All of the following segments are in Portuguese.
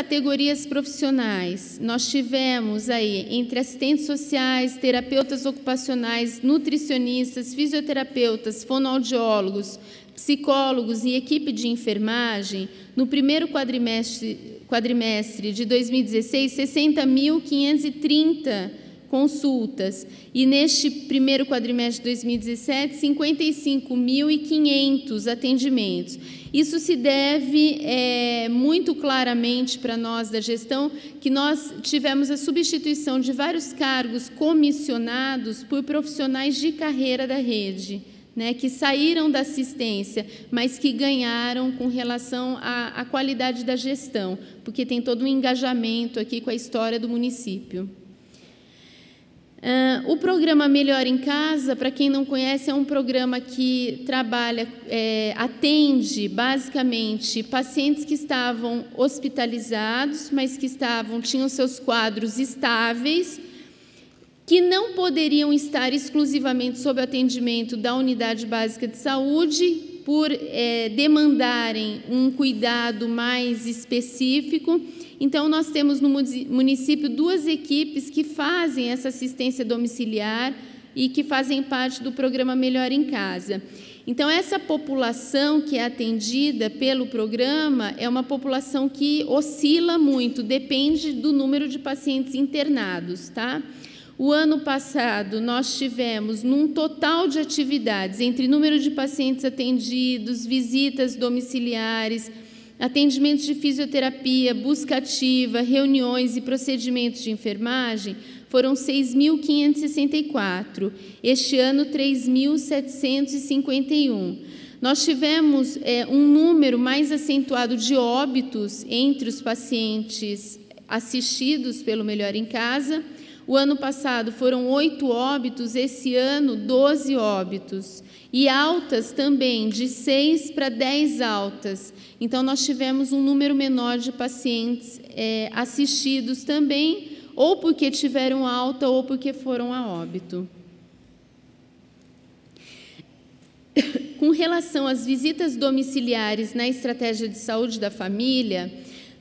categorias profissionais, nós tivemos aí entre assistentes sociais, terapeutas ocupacionais, nutricionistas, fisioterapeutas, fonoaudiólogos, psicólogos e equipe de enfermagem, no primeiro quadrimestre, quadrimestre de 2016, 60.530 consultas. E neste primeiro quadrimestre de 2017, 55.500 atendimentos. Isso se deve é, muito claramente para nós da gestão que nós tivemos a substituição de vários cargos comissionados por profissionais de carreira da rede. Né, que saíram da assistência, mas que ganharam com relação à, à qualidade da gestão, porque tem todo um engajamento aqui com a história do município. Uh, o programa Melhor em Casa, para quem não conhece, é um programa que trabalha, é, atende basicamente pacientes que estavam hospitalizados, mas que estavam tinham seus quadros estáveis, que não poderiam estar exclusivamente sob atendimento da unidade básica de saúde por é, demandarem um cuidado mais específico então, nós temos no município duas equipes que fazem essa assistência domiciliar e que fazem parte do programa Melhor em Casa. Então, essa população que é atendida pelo programa é uma população que oscila muito, depende do número de pacientes internados, tá? O ano passado, nós tivemos, num total de atividades, entre número de pacientes atendidos, visitas domiciliares, atendimentos de fisioterapia, busca ativa, reuniões e procedimentos de enfermagem foram 6.564. Este ano, 3.751. Nós tivemos é, um número mais acentuado de óbitos entre os pacientes assistidos pelo Melhor em Casa. O ano passado foram oito óbitos, esse ano, 12 óbitos. E altas também, de 6 para 10 altas. Então, nós tivemos um número menor de pacientes é, assistidos também, ou porque tiveram alta ou porque foram a óbito. Com relação às visitas domiciliares na estratégia de saúde da família,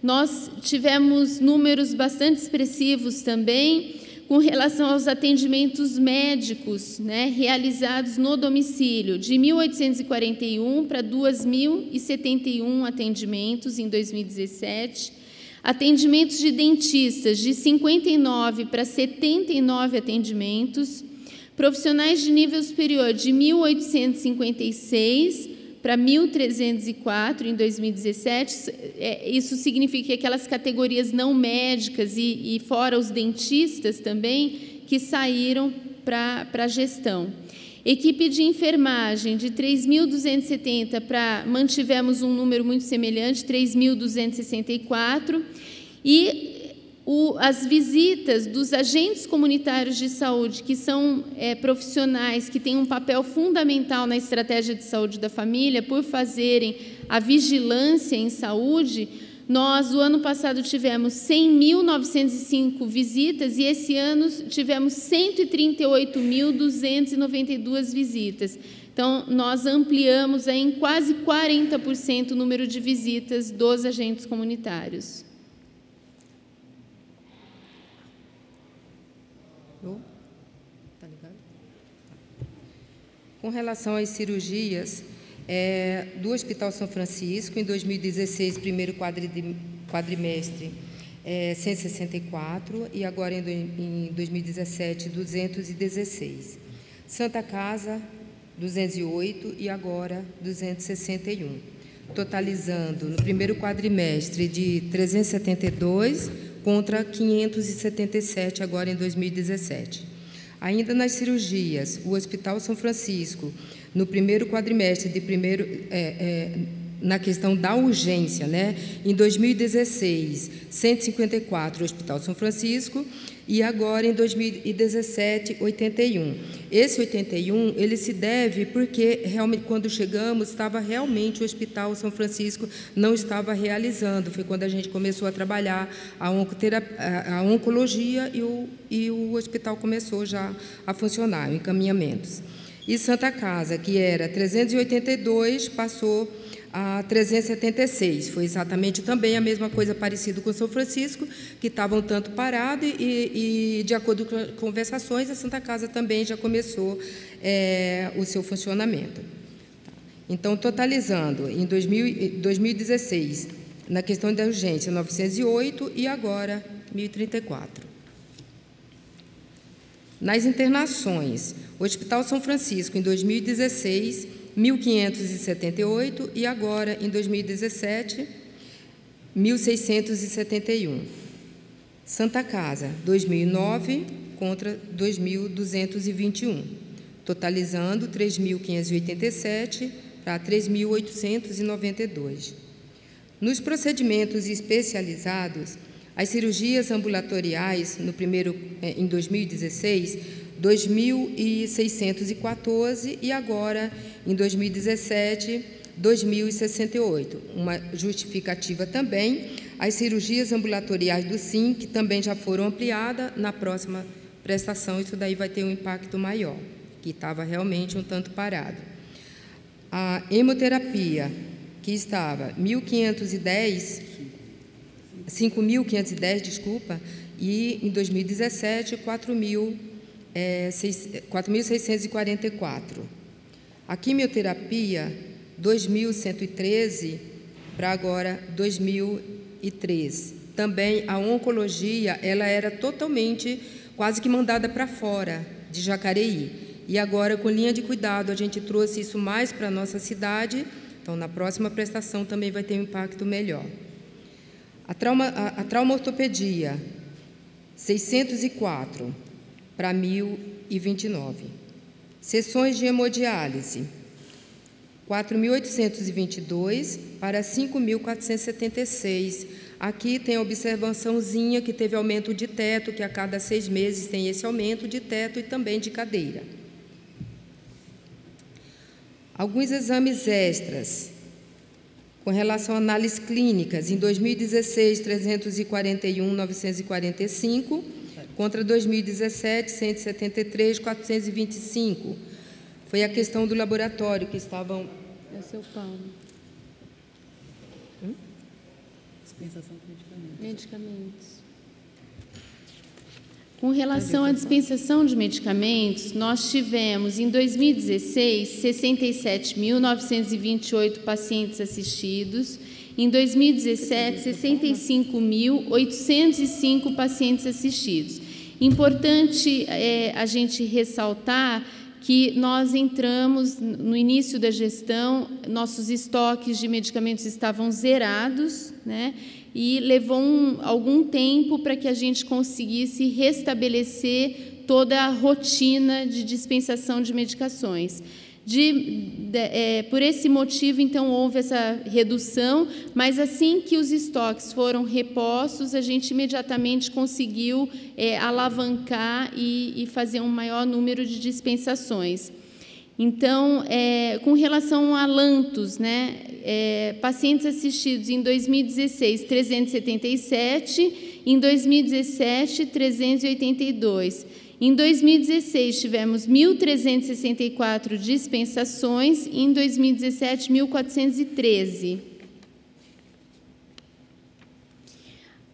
nós tivemos números bastante expressivos também com relação aos atendimentos médicos né, realizados no domicílio, de 1.841 para 2.071 atendimentos em 2017, atendimentos de dentistas de 59 para 79 atendimentos, profissionais de nível superior de 1.856 para 1.304 em 2017. É, isso significa que aquelas categorias não médicas e, e fora os dentistas também, que saíram para a gestão. Equipe de enfermagem, de 3.270 para. mantivemos um número muito semelhante, 3.264. E o, as visitas dos agentes comunitários de saúde, que são é, profissionais que têm um papel fundamental na estratégia de saúde da família, por fazerem a vigilância em saúde, nós, o ano passado, tivemos 100.905 visitas e esse ano tivemos 138.292 visitas. Então, nós ampliamos em quase 40% o número de visitas dos agentes comunitários. Com relação às cirurgias, é, do Hospital São Francisco, em 2016, primeiro quadrimestre, é, 164, e agora em 2017, 216. Santa Casa, 208 e agora 261, totalizando no primeiro quadrimestre de 372 contra 577 agora em 2017. Ainda nas cirurgias, o Hospital São Francisco, no primeiro quadrimestre de primeiro, é, é, na questão da urgência, né? Em 2016, 154 o Hospital São Francisco e agora em 2017 81. Esse 81 ele se deve porque realmente quando chegamos estava realmente o Hospital São Francisco não estava realizando. Foi quando a gente começou a trabalhar a, a oncologia e o, e o hospital começou já a funcionar, encaminhamentos. E Santa Casa, que era 382, passou a 376. Foi exatamente também a mesma coisa parecida com São Francisco, que estava um tanto parado e, e, de acordo com conversações, a Santa Casa também já começou é, o seu funcionamento. Então, totalizando, em 2000, 2016, na questão da urgência, 908 e agora 1034. Nas internações, o Hospital São Francisco, em 2016, 1.578 e agora, em 2017, 1.671. Santa Casa, 2009 contra 2.221, totalizando 3.587 para 3.892. Nos procedimentos especializados, as cirurgias ambulatoriais no primeiro eh, em 2016 2.614 e agora, em 2017, 2.068. Uma justificativa também, as cirurgias ambulatoriais do SIM, que também já foram ampliadas, na próxima prestação isso daí vai ter um impacto maior, que estava realmente um tanto parado. A hemoterapia, que estava 1.510, 5.510, desculpa, e em 2017, 4.000 é, 4.644. A quimioterapia, 2.113 para agora 2013. Também a oncologia, ela era totalmente quase que mandada para fora de Jacareí. E agora, com linha de cuidado, a gente trouxe isso mais para a nossa cidade. Então, na próxima prestação também vai ter um impacto melhor. A trauma, a, a trauma ortopedia, 604 para 1.029. Sessões de hemodiálise, 4.822 para 5.476. Aqui tem a observaçãozinha que teve aumento de teto, que a cada seis meses tem esse aumento de teto e também de cadeira. Alguns exames extras. Com relação a análises clínicas, em 2016, 341, 945 contra 2017, 173, 425. Foi a questão do laboratório que estavam. É seu Paulo. Hum? Dispensação de medicamentos. Medicamentos. Com relação à dispensação de medicamentos, nós tivemos em 2016 67.928 pacientes assistidos, em 2017 65.805 pacientes assistidos. Importante é, a gente ressaltar que nós entramos no início da gestão, nossos estoques de medicamentos estavam zerados, né? E levou um, algum tempo para que a gente conseguisse restabelecer toda a rotina de dispensação de medicações. De, de, é, por esse motivo, então, houve essa redução, mas assim que os estoques foram repostos, a gente imediatamente conseguiu é, alavancar e, e, fazer um maior número de dispensações. Então, é, com relação a Lantos, né, é, pacientes assistidos em 2016, 377, em 2017, 382. Em 2016, tivemos 1.364 dispensações, e em 2017, 1.413.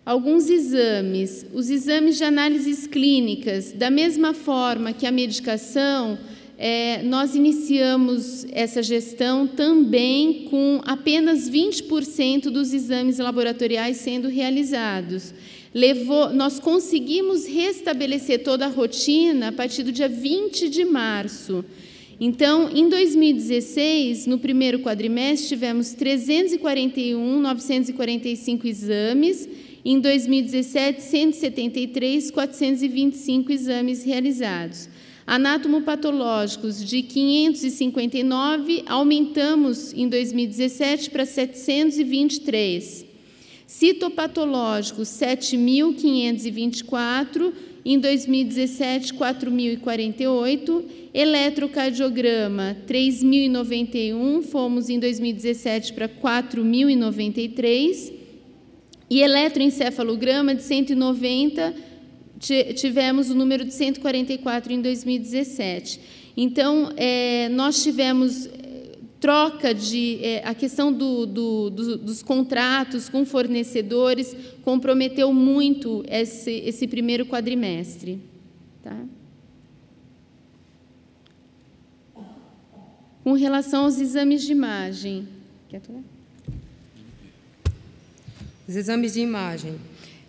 Alguns exames. Os exames de análises clínicas, da mesma forma que a medicação, é, nós iniciamos essa gestão também com apenas 20% dos exames laboratoriais sendo realizados levou, nós conseguimos restabelecer toda a rotina a partir do dia 20 de março. Então, em 2016, no primeiro quadrimestre, tivemos 341, 945 exames. Em 2017, 173, 425 exames realizados. Anatomopatológicos de 559, aumentamos em 2017 para 723 citopatológicos 7.524, em 2017 4.048, eletrocardiograma 3.091, fomos em 2017 para 4.093, e eletroencefalograma de 190, tivemos o número de 144 em 2017. Então, é, nós tivemos troca de é, a questão do, do, do, dos contratos com fornecedores comprometeu muito esse, esse primeiro quadrimestre. Tá? Com relação aos exames de imagem. Os exames de imagem.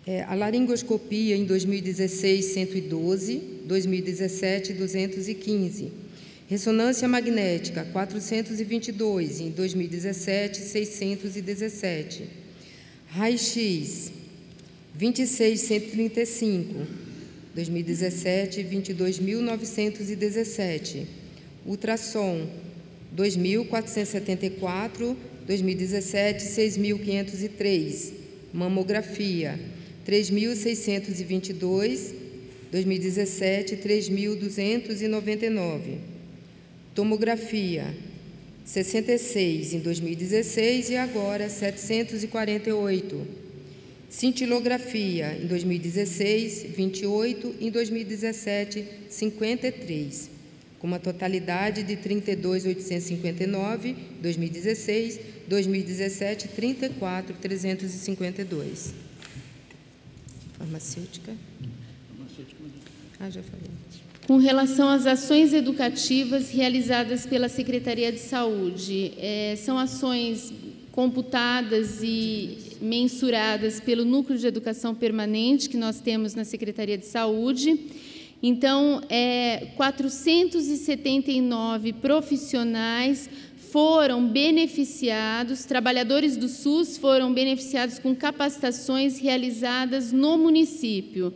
É, a laringoscopia em 2016, 112, 2017, 215 Ressonância magnética, 422, em 2017, 617. Raio-X, 26.135, 2017, 22.917. Ultrassom, 2.474, 2017, 6.503. Mamografia, 3.622, 2017, 3.299 Tomografia, 66 em 2016 e agora 748. Cintilografia, em 2016, 28, em 2017, 53, com uma totalidade de 32.859, 2016, 2017, 34.352. Farmacêutica. Ah, já falei com relação às ações educativas realizadas pela Secretaria de Saúde. É, são ações computadas e mensuradas pelo Núcleo de Educação Permanente que nós temos na Secretaria de Saúde. Então, é, 479 profissionais foram beneficiados, trabalhadores do SUS foram beneficiados com capacitações realizadas no município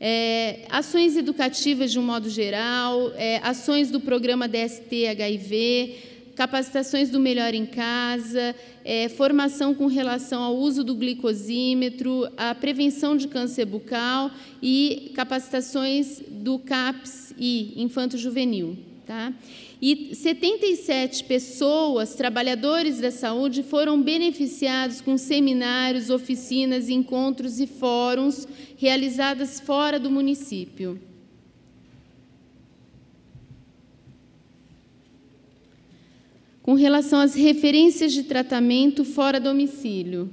é, ações educativas de um modo geral, é, ações do programa DST-HIV, capacitações do Melhor em Casa, é, formação com relação ao uso do glicosímetro, a prevenção de câncer bucal e capacitações do CAPS-I, infanto-juvenil. Tá? E 77 pessoas, trabalhadores da saúde, foram beneficiados com seminários, oficinas, encontros e fóruns realizadas fora do município. Com relação às referências de tratamento fora domicílio.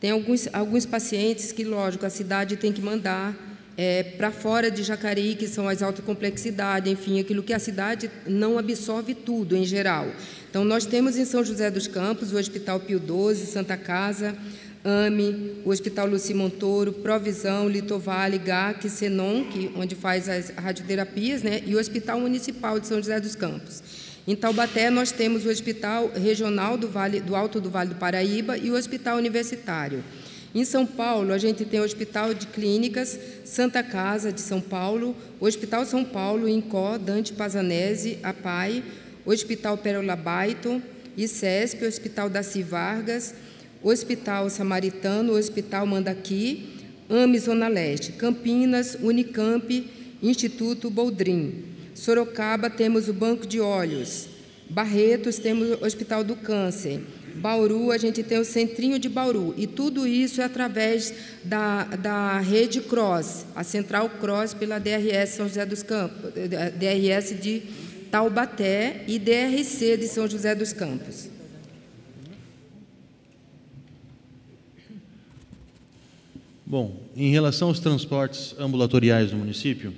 Tem alguns, alguns pacientes que, lógico, a cidade tem que mandar é, para fora de Jacareí, que são as alta complexidade, enfim, aquilo que a cidade não absorve tudo em geral. Então, nós temos em São José dos Campos o Hospital Pio XII, Santa Casa, AME, o Hospital Luci Montoro, Provisão, Litovale, GAC, Senon, que, onde faz as radioterapias, né, e o Hospital Municipal de São José dos Campos. Em Taubaté, nós temos o Hospital Regional do, vale, do Alto do Vale do Paraíba e o Hospital Universitário. Em São Paulo, a gente tem o Hospital de Clínicas Santa Casa de São Paulo, o Hospital São Paulo, Incó, Dante Pazanese, APAI, Hospital Pérola Baito, ICESP, Hospital Daci Vargas, Hospital Samaritano, Hospital Mandaqui, AME Zona Leste, Campinas, Unicamp, Instituto Boldrin. Sorocaba temos o Banco de Olhos, Barretos temos o Hospital do Câncer, Bauru, a gente tem o Centrinho de Bauru. E tudo isso é através da, da rede Cross, a Central Cross pela DRS São José dos Campos, DRS de Taubaté e DRC de São José dos Campos. Bom, em relação aos transportes ambulatoriais no município,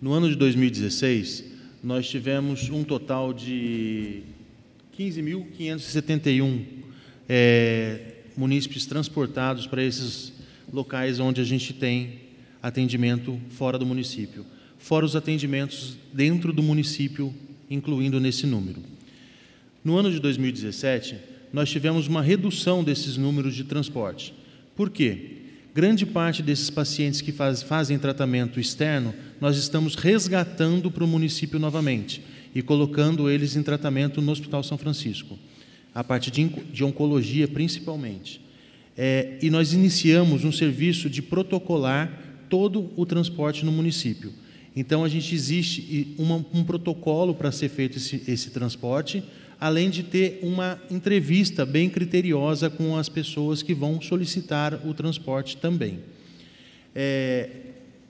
no ano de 2016, nós tivemos um total de 15.571 é, munícipes transportados para esses locais onde a gente tem atendimento fora do município, fora os atendimentos dentro do município, incluindo nesse número. No ano de 2017, nós tivemos uma redução desses números de transporte. Por quê? Grande parte desses pacientes que faz, fazem tratamento externo, nós estamos resgatando para o município novamente e colocando eles em tratamento no Hospital São Francisco, a parte de, de oncologia principalmente. É, e nós iniciamos um serviço de protocolar todo o transporte no município. Então, a gente existe uma, um protocolo para ser feito esse, esse transporte, além de ter uma entrevista bem criteriosa com as pessoas que vão solicitar o transporte também. É,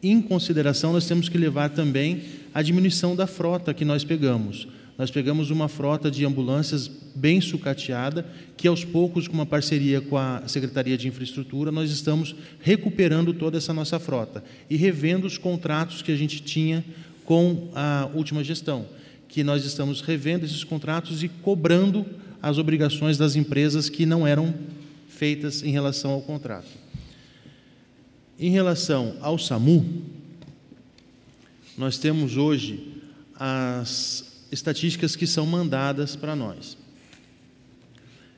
em consideração, nós temos que levar também a diminuição da frota que nós pegamos. Nós pegamos uma frota de ambulâncias bem sucateada, que aos poucos, com uma parceria com a Secretaria de Infraestrutura, nós estamos recuperando toda essa nossa frota e revendo os contratos que a gente tinha com a última gestão, que nós estamos revendo esses contratos e cobrando as obrigações das empresas que não eram feitas em relação ao contrato. Em relação ao SAMU, nós temos hoje as estatísticas que são mandadas para nós.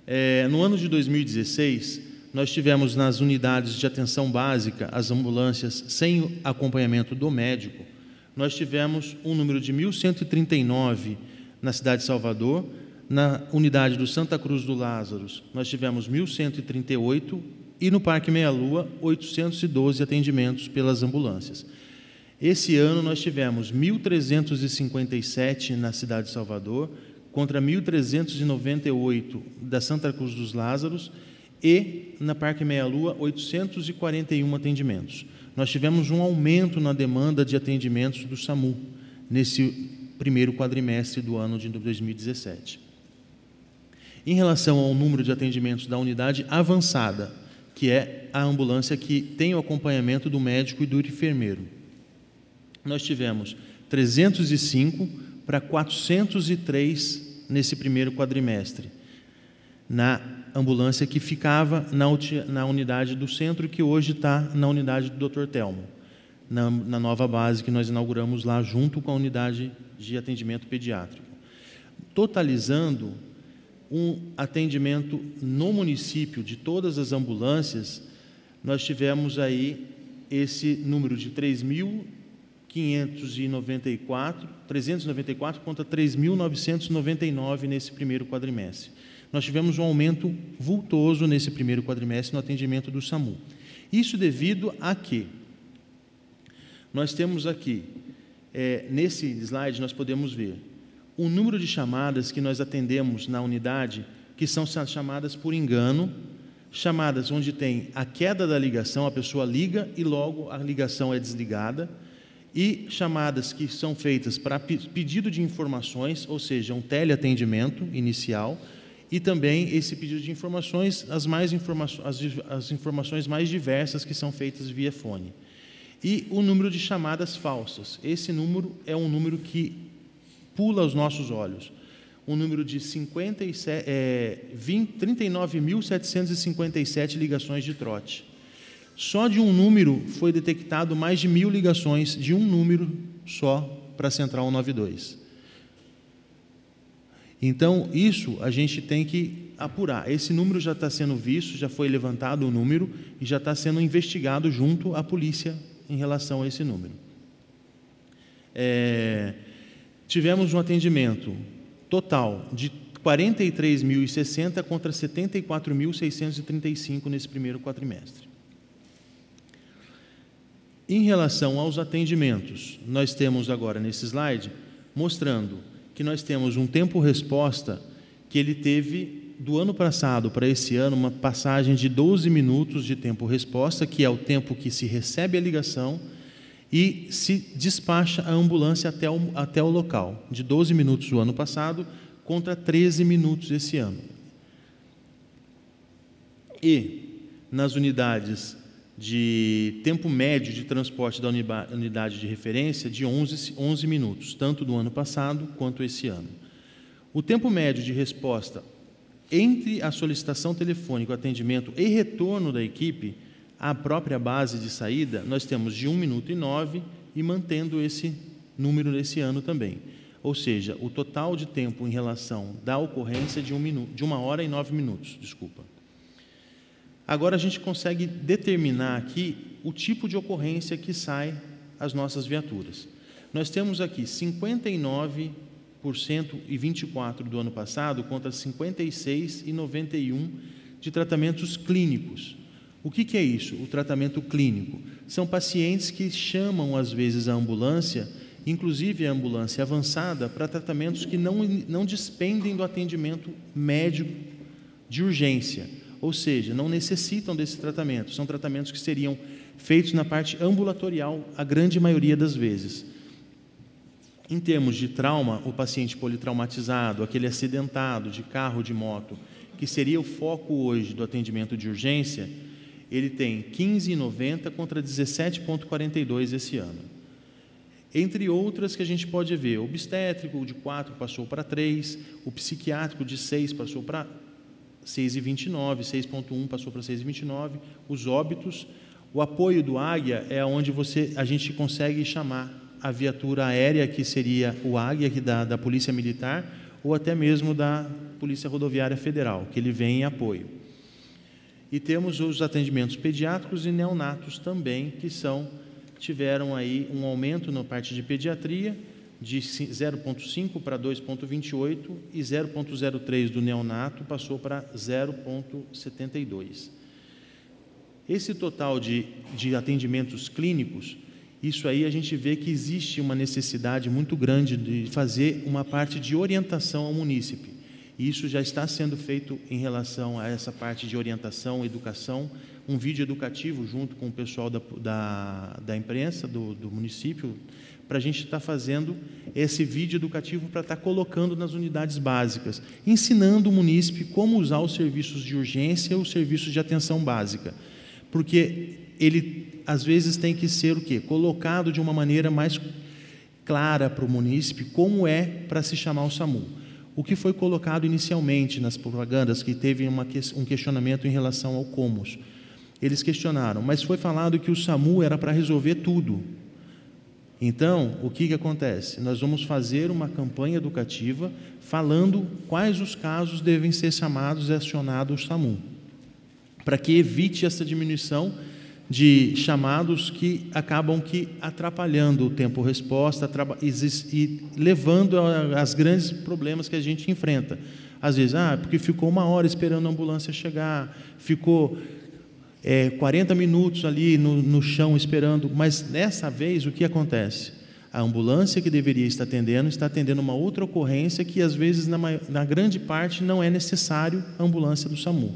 É, no ano de 2016, nós tivemos nas unidades de atenção básica, as ambulâncias sem acompanhamento do médico, nós tivemos um número de 1.139 na cidade de Salvador, na unidade do Santa Cruz do Lázaro, nós tivemos 1.138 e no Parque Meia Lua, 812 atendimentos pelas ambulâncias. Esse ano nós tivemos 1.357 na cidade de Salvador, contra 1.398 da Santa Cruz dos Lázaros e na Parque Meia Lua 841 atendimentos. Nós tivemos um aumento na demanda de atendimentos do SAMU nesse primeiro quadrimestre do ano de 2017. Em relação ao número de atendimentos da unidade avançada, que é a ambulância que tem o acompanhamento do médico e do enfermeiro nós tivemos 305 para 403 nesse primeiro quadrimestre, na ambulância que ficava na, unidade do centro, que hoje está na unidade do Dr. Telmo, na, na nova base que nós inauguramos lá, junto com a unidade de atendimento pediátrico. Totalizando um atendimento no município de todas as ambulâncias, nós tivemos aí esse número de 3.000 594, 394 contra 3.999 nesse primeiro quadrimestre. Nós tivemos um aumento vultoso nesse primeiro quadrimestre no atendimento do SAMU. Isso devido a que nós temos aqui, é, nesse slide, nós podemos ver o número de chamadas que nós atendemos na unidade, que são chamadas por engano, chamadas onde tem a queda da ligação, a pessoa liga e logo a ligação é desligada e chamadas que são feitas para pedido de informações, ou seja, um teleatendimento inicial, e também esse pedido de informações, as, mais informa as, as informações mais diversas que são feitas via fone. E o número de chamadas falsas. Esse número é um número que pula aos nossos olhos. Um número de 57, é, 39.757 ligações de trote. Só de um número foi detectado mais de mil ligações de um número só para a Central 92. Então, isso a gente tem que apurar. Esse número já está sendo visto, já foi levantado o número e já está sendo investigado junto à polícia em relação a esse número. É, tivemos um atendimento total de 43.060 contra 74.635 nesse primeiro quadrimestre. Em relação aos atendimentos, nós temos agora nesse slide mostrando que nós temos um tempo-resposta que ele teve do ano passado para esse ano uma passagem de 12 minutos de tempo-resposta, que é o tempo que se recebe a ligação e se despacha a ambulância até o, até o local, de 12 minutos do ano passado contra 13 minutos esse ano. E nas unidades de tempo médio de transporte da unidade de referência de 11, 11 minutos, tanto do ano passado quanto esse ano. O tempo médio de resposta entre a solicitação telefônica, o atendimento e retorno da equipe à própria base de saída, nós temos de 1 minuto e 9 e mantendo esse número nesse ano também. Ou seja, o total de tempo em relação da ocorrência de, um minuto, de uma hora e nove minutos, desculpa. Agora a gente consegue determinar aqui o tipo de ocorrência que sai as nossas viaturas. Nós temos aqui 59% e 24% do ano passado contra 56% e 91% de tratamentos clínicos. O que, que é isso? O tratamento clínico. São pacientes que chamam, às vezes, a ambulância, inclusive a ambulância avançada, para tratamentos que não, não despendem do atendimento médico de urgência ou seja, não necessitam desse tratamento. São tratamentos que seriam feitos na parte ambulatorial, a grande maioria das vezes. Em termos de trauma, o paciente politraumatizado, aquele acidentado de carro, de moto, que seria o foco hoje do atendimento de urgência, ele tem 15,90 contra 17,42 esse ano. Entre outras que a gente pode ver, o obstétrico de 4 passou para 3, o psiquiátrico de 6 passou para 6,29, 6,1 passou para 6,29, os óbitos, o apoio do Águia é onde você, a gente consegue chamar a viatura aérea, que seria o Águia que da, da Polícia Militar, ou até mesmo da Polícia Rodoviária Federal, que ele vem em apoio. E temos os atendimentos pediátricos e neonatos também, que são tiveram aí um aumento na parte de pediatria de 0,5 para 2,28 e 0,03 do neonato passou para 0,72. Esse total de, de atendimentos clínicos isso aí a gente vê que existe uma necessidade muito grande de fazer uma parte de orientação ao munícipe. E isso já está sendo feito em relação a essa parte de orientação, educação, um vídeo educativo junto com o pessoal da, da, da imprensa do, do município, para a gente estar tá fazendo esse vídeo educativo para estar tá colocando nas unidades básicas, ensinando o munícipe como usar os serviços de urgência, os serviços de atenção básica. Porque ele às vezes tem que ser o quê? Colocado de uma maneira mais clara para o munícipe como é para se chamar o SAMU. O que foi colocado inicialmente nas propagandas, que teve uma, um questionamento em relação ao COMOS. Eles questionaram, mas foi falado que o SAMU era para resolver tudo. Então, o que, que acontece? Nós vamos fazer uma campanha educativa falando quais os casos devem ser chamados e acionados o SAMU, para que evite essa diminuição de chamados que acabam que atrapalhando o tempo-resposta e levando às grandes problemas que a gente enfrenta. Às vezes, ah, porque ficou uma hora esperando a ambulância chegar, ficou é, 40 minutos ali no, no chão esperando, mas dessa vez o que acontece? A ambulância que deveria estar atendendo está atendendo uma outra ocorrência que às vezes na, na grande parte não é necessário a ambulância do SAMU.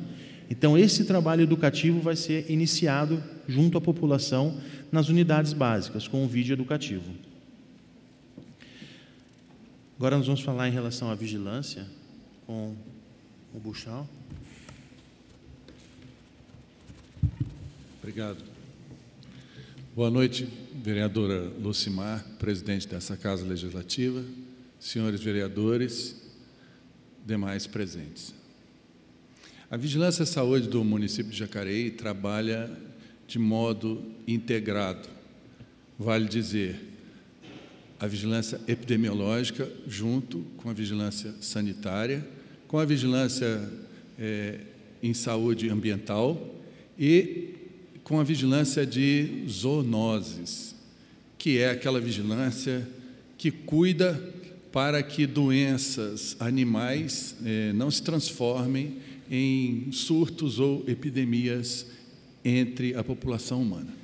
Então, esse trabalho educativo vai ser iniciado junto à população nas unidades básicas, com um vídeo educativo. Agora nós vamos falar em relação à vigilância com o Buchal. Obrigado. Boa noite, vereadora Lucimar, presidente dessa Casa Legislativa, senhores vereadores, demais presentes. A Vigilância à Saúde do município de Jacareí trabalha de modo integrado. Vale dizer, a vigilância epidemiológica junto com a vigilância sanitária, com a vigilância é, em saúde ambiental e com a vigilância de zoonoses, que é aquela vigilância que cuida para que doenças animais é, não se transformem em surtos ou epidemias entre a população humana.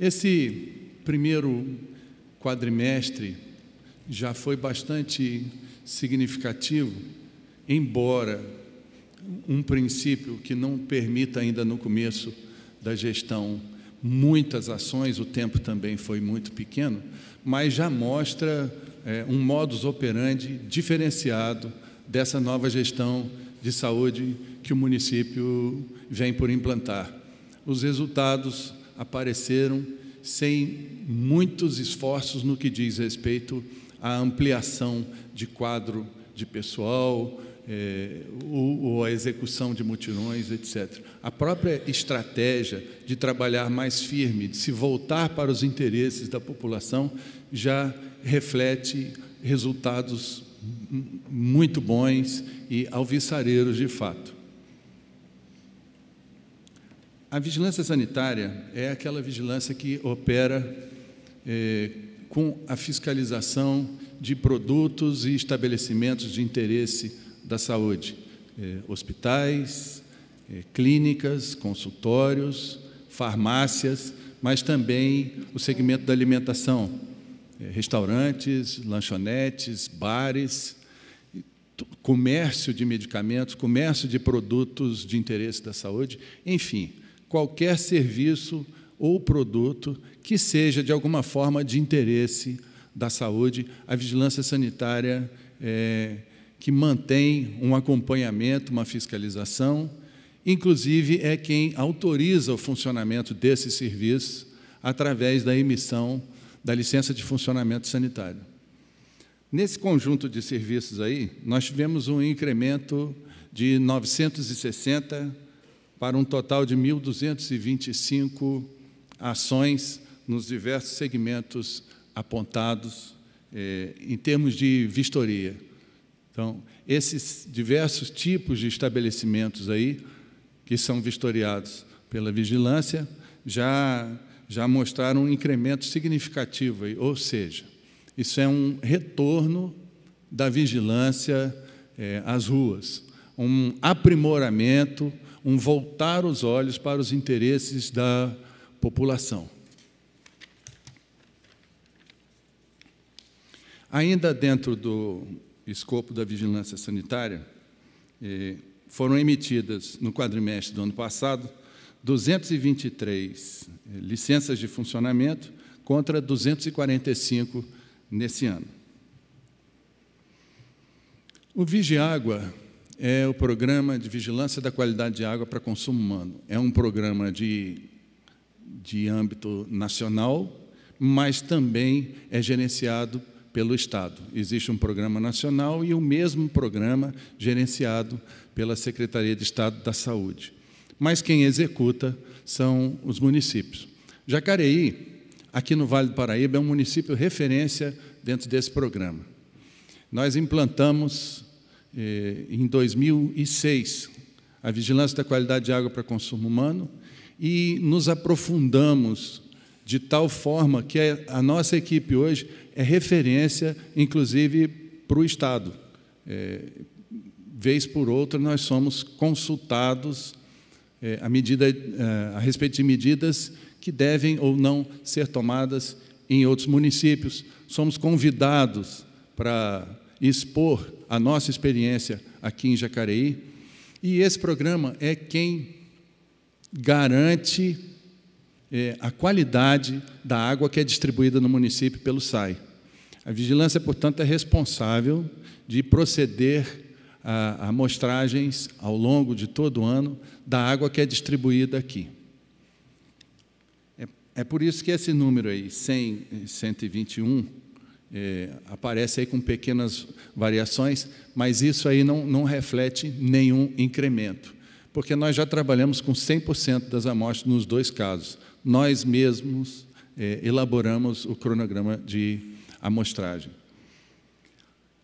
Esse primeiro quadrimestre já foi bastante significativo, embora um princípio que não permita ainda no começo da gestão muitas ações, o tempo também foi muito pequeno, mas já mostra é, um modus operandi diferenciado dessa nova gestão de saúde que o município vem por implantar. Os resultados apareceram sem muitos esforços no que diz respeito à ampliação de quadro de pessoal, é, ou, ou, a execução de mutirões, etc. A própria estratégia de trabalhar mais firme, de se voltar para os interesses da população, já reflete resultados muito bons e alvissareiros de fato. A vigilância sanitária é aquela vigilância que opera é, com a fiscalização de produtos e estabelecimentos de interesse da saúde, é, hospitais, é, clínicas, consultórios, farmácias, mas também o segmento da alimentação, é, restaurantes, lanchonetes, bares, comércio de medicamentos, comércio de produtos de interesse da saúde, enfim, qualquer serviço ou produto que seja de alguma forma de interesse da saúde. A vigilância sanitária é, que mantém um acompanhamento, uma fiscalização, inclusive é quem autoriza o funcionamento desses serviços através da emissão da licença de funcionamento sanitário. Nesse conjunto de serviços aí, nós tivemos um incremento de 960 para um total de 1.225 ações nos diversos segmentos apontados eh, em termos de vistoria. Então, esses diversos tipos de estabelecimentos aí, que são vistoriados pela vigilância, já, já mostraram um incremento significativo, aí, ou seja, isso é um retorno da vigilância é, às ruas, um aprimoramento, um voltar os olhos para os interesses da população. Ainda dentro do escopo da vigilância sanitária, eh, foram emitidas, no quadrimestre do ano passado, 223 eh, licenças de funcionamento contra 245 nesse ano. O Vigiágua é o programa de vigilância da qualidade de água para consumo humano. É um programa de, de âmbito nacional, mas também é gerenciado pelo Estado. Existe um programa nacional e o mesmo programa gerenciado pela Secretaria de Estado da Saúde. Mas quem executa são os municípios. Jacareí, aqui no Vale do Paraíba, é um município referência dentro desse programa. Nós implantamos, eh, em 2006, a vigilância da qualidade de água para consumo humano e nos aprofundamos de tal forma que a nossa equipe hoje é referência, inclusive, para o Estado. É, vez por outra, nós somos consultados é, a, medida, é, a respeito de medidas que devem ou não ser tomadas em outros municípios. Somos convidados para expor a nossa experiência aqui em Jacareí. E esse programa é quem garante é, a qualidade da água que é distribuída no município pelo SAI. A vigilância, portanto, é responsável de proceder a amostragens ao longo de todo o ano da água que é distribuída aqui. É, é por isso que esse número aí, 100, 121, é, aparece aí com pequenas variações, mas isso aí não, não reflete nenhum incremento, porque nós já trabalhamos com 100% das amostras nos dois casos, nós mesmos é, elaboramos o cronograma de amostragem.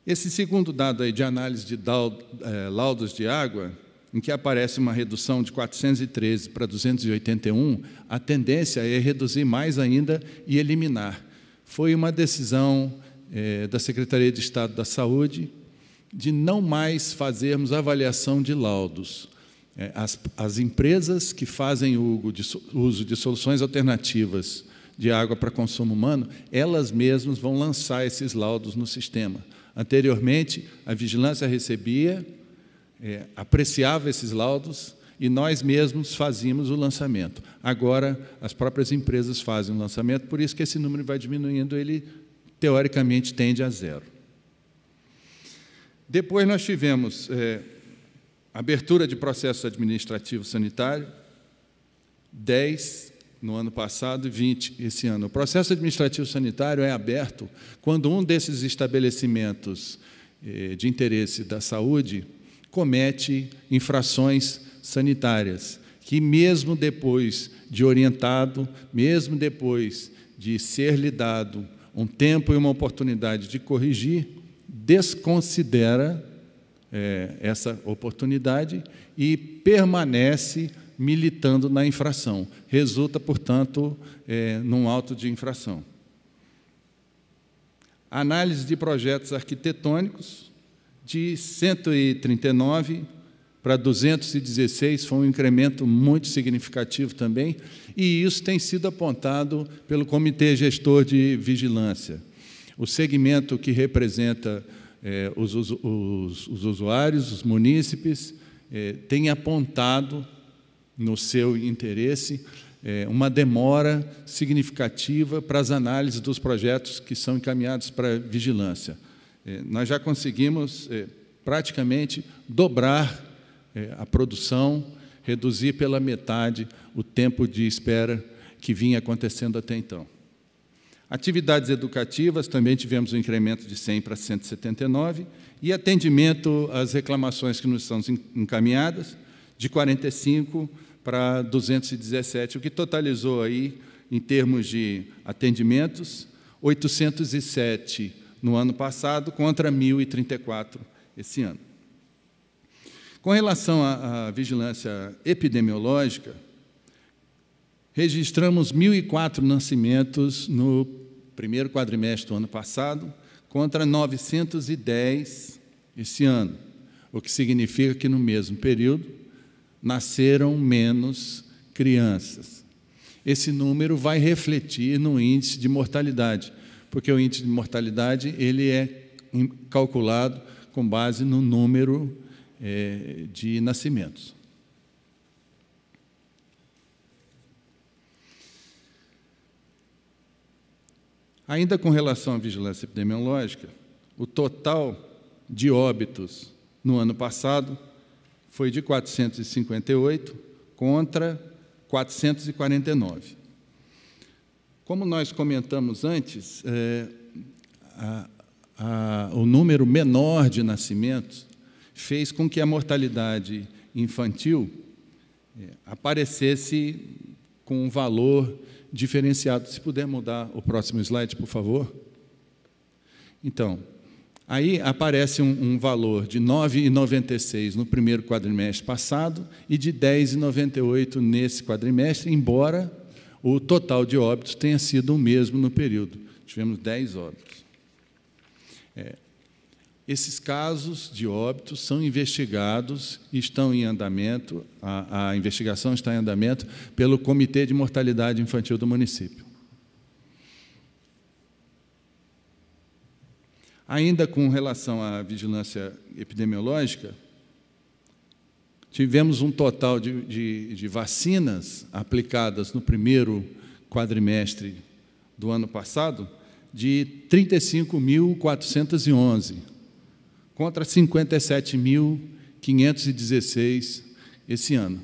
Esse segundo dado aí de análise de é, laudos de água, em que aparece uma redução de 413 para 281, a tendência é reduzir mais ainda e eliminar. Foi uma decisão é, da Secretaria de Estado da Saúde de não mais fazermos avaliação de laudos. É, as, as empresas que fazem uso de soluções alternativas de água para consumo humano, elas mesmas vão lançar esses laudos no sistema. Anteriormente, a vigilância recebia, é, apreciava esses laudos e nós mesmos fazíamos o lançamento. Agora, as próprias empresas fazem o lançamento, por isso que esse número vai diminuindo, ele teoricamente tende a zero. Depois nós tivemos é, abertura de processo administrativo sanitário, 10 no ano passado e 20 esse ano. O processo administrativo sanitário é aberto quando um desses estabelecimentos eh, de interesse da saúde comete infrações sanitárias, que mesmo depois de orientado, mesmo depois de ser lhe dado um tempo e uma oportunidade de corrigir, desconsidera é, essa oportunidade e permanece militando na infração. Resulta, portanto, é, num auto de infração. Análise de projetos arquitetônicos, de 139 para 216, foi um incremento muito significativo também, e isso tem sido apontado pelo Comitê Gestor de Vigilância. O segmento que representa é, os, os, os, usuários, os munícipes, é, tem apontado no seu interesse, é, uma demora significativa para as análises dos projetos que são encaminhados para vigilância. Nós já conseguimos praticamente dobrar a produção, reduzir pela metade o tempo de espera que vinha acontecendo até então. Atividades educativas, também tivemos um incremento de 100 para 179, e atendimento às reclamações que nos são encaminhadas, de 45 para 217, o que totalizou aí, em termos de atendimentos, 807 no ano passado contra 1.034 esse ano. Com relação à, à vigilância epidemiológica, registramos 1.004 nascimentos no primeiro quadrimestre do ano passado, contra 910 esse ano, o que significa que no mesmo período nasceram menos crianças. Esse número vai refletir no índice de mortalidade, porque o índice de mortalidade ele é calculado com base no número é, de nascimentos. Ainda com relação à vigilância epidemiológica, o total de óbitos no ano passado foi de 458 contra 449. Como nós comentamos antes, é, a, a, o número menor de nascimentos fez com que a mortalidade infantil é, aparecesse com um valor diferenciado. Se puder mudar o próximo slide, por favor. Então, aí aparece um, um valor de 9,96 no primeiro quadrimestre passado e de 10,98 nesse quadrimestre, embora o total de óbitos tenha sido o mesmo no período. Tivemos 10 óbitos. É, esses casos de óbitos são investigados e estão em andamento, a, a investigação está em andamento pelo Comitê de Mortalidade Infantil do município. Ainda com relação à vigilância epidemiológica, tivemos um total de, de, de, vacinas aplicadas no primeiro quadrimestre do ano passado de 35.411 contra 57.516 esse ano.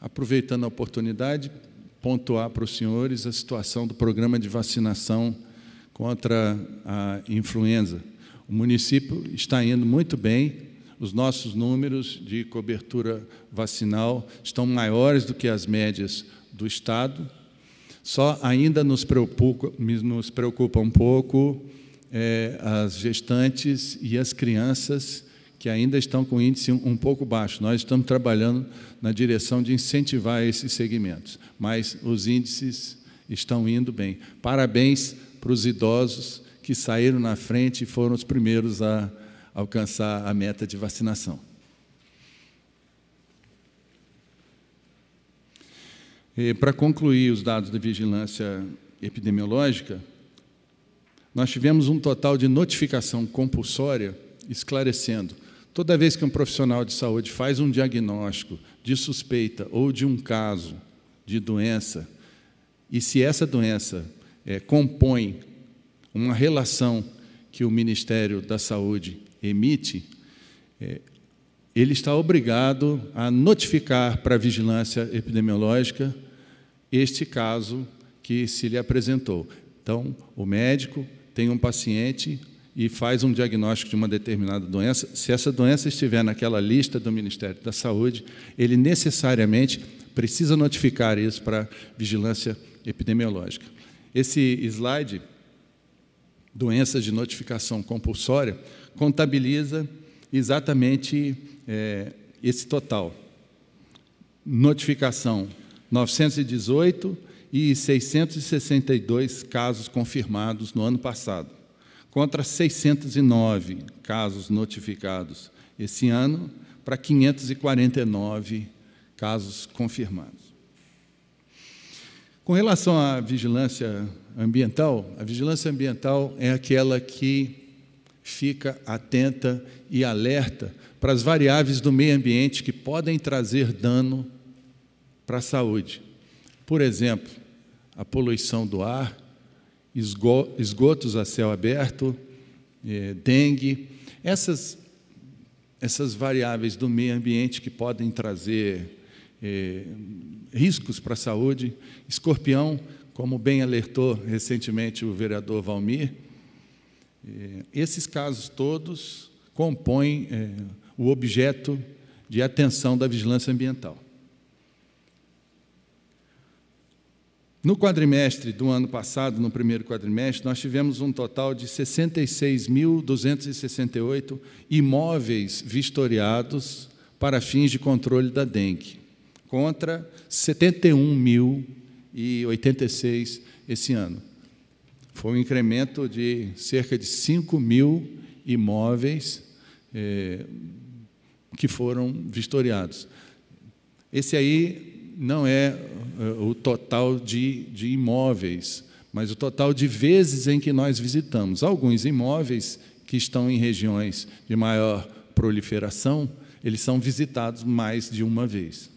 Aproveitando a oportunidade, pontuar para os senhores a situação do programa de vacinação contra a influenza. O município está indo muito bem, os nossos números de cobertura vacinal estão maiores do que as médias do Estado. Só ainda nos preocupa, nos preocupa um pouco é, as gestantes e as crianças que ainda estão com índice um, um pouco baixo. Nós estamos trabalhando na direção de incentivar esses segmentos, mas os índices estão indo bem. Parabéns para os idosos que saíram na frente e foram os primeiros a alcançar a meta de vacinação. para concluir os dados de vigilância epidemiológica, nós tivemos um total de notificação compulsória esclarecendo. Toda vez que um profissional de saúde faz um diagnóstico de suspeita ou de um caso de doença, e se essa doença é, compõe uma relação que o Ministério da Saúde emite, é, ele está obrigado a notificar para a vigilância epidemiológica este caso que se lhe apresentou. Então, o médico tem um paciente e faz um diagnóstico de uma determinada doença, se essa doença estiver naquela lista do Ministério da Saúde, ele necessariamente precisa notificar isso para vigilância epidemiológica. Esse slide, doenças de notificação compulsória, contabiliza exatamente é, esse total. Notificação 918 e 662 casos confirmados no ano passado, contra 609 casos notificados esse ano, para 549 casos confirmados. Com relação à vigilância ambiental, a vigilância ambiental é aquela que fica atenta e alerta para as variáveis do meio ambiente que podem trazer dano para a saúde. Por exemplo, a poluição do ar, esgotos a céu aberto, eh, dengue, essas, essas variáveis do meio ambiente que podem trazer eh, riscos para a saúde. Escorpião, como bem alertou recentemente o vereador Valmir, eh, esses casos todos compõem o objeto de atenção da vigilância ambiental. No quadrimestre do ano passado, no primeiro quadrimestre, nós tivemos um total de 66.268 imóveis vistoriados para fins de controle da dengue, contra 71.086 esse ano. Foi um incremento de cerca de 5 mil imóveis eh, que foram vistoriados. Esse aí não é o total de, de imóveis, mas o total de vezes em que nós visitamos. Alguns imóveis que estão em regiões de maior proliferação, eles são visitados mais de uma vez.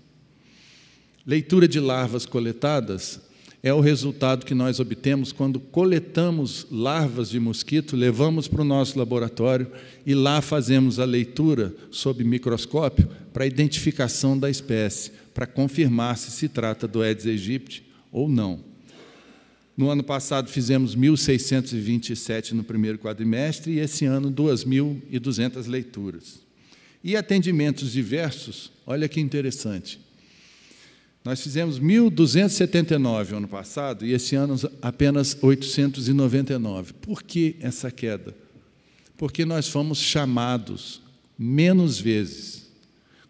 Leitura de larvas coletadas é o resultado que nós obtemos quando coletamos larvas de mosquito, levamos para o nosso laboratório e lá fazemos a leitura sob microscópio para identificação da espécie para confirmar se se trata do Aedes aegypti ou não. No ano passado fizemos 1.627 no primeiro quadrimestre e esse ano 2.200 leituras. E atendimentos diversos, olha que interessante. Nós fizemos 1.279 ano passado e esse ano apenas 899. Por que essa queda? Porque nós fomos chamados menos vezes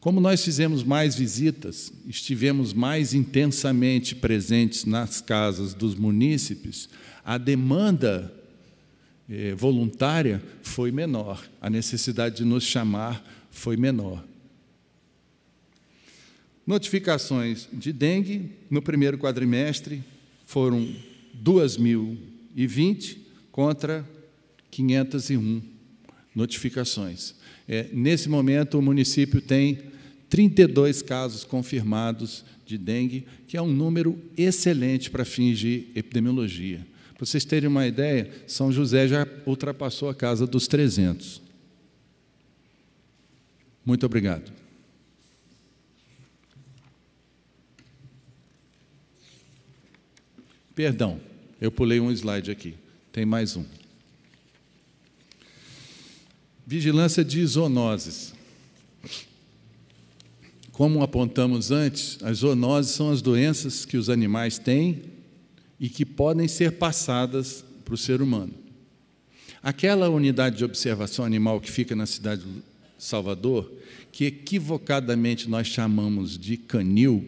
como nós fizemos mais visitas, estivemos mais intensamente presentes nas casas dos munícipes, a demanda eh, voluntária foi menor, a necessidade de nos chamar foi menor. Notificações de dengue no primeiro quadrimestre foram 2.020 contra 501 notificações. É, nesse momento, o município tem 32 casos confirmados de dengue, que é um número excelente para fins de epidemiologia. Para vocês terem uma ideia, São José já ultrapassou a casa dos 300. Muito obrigado. Perdão, eu pulei um slide aqui. Tem mais um. Vigilância de zoonoses. Como apontamos antes, as zoonoses são as doenças que os animais têm e que podem ser passadas para o ser humano. Aquela unidade de observação animal que fica na cidade de Salvador, que equivocadamente nós chamamos de canil,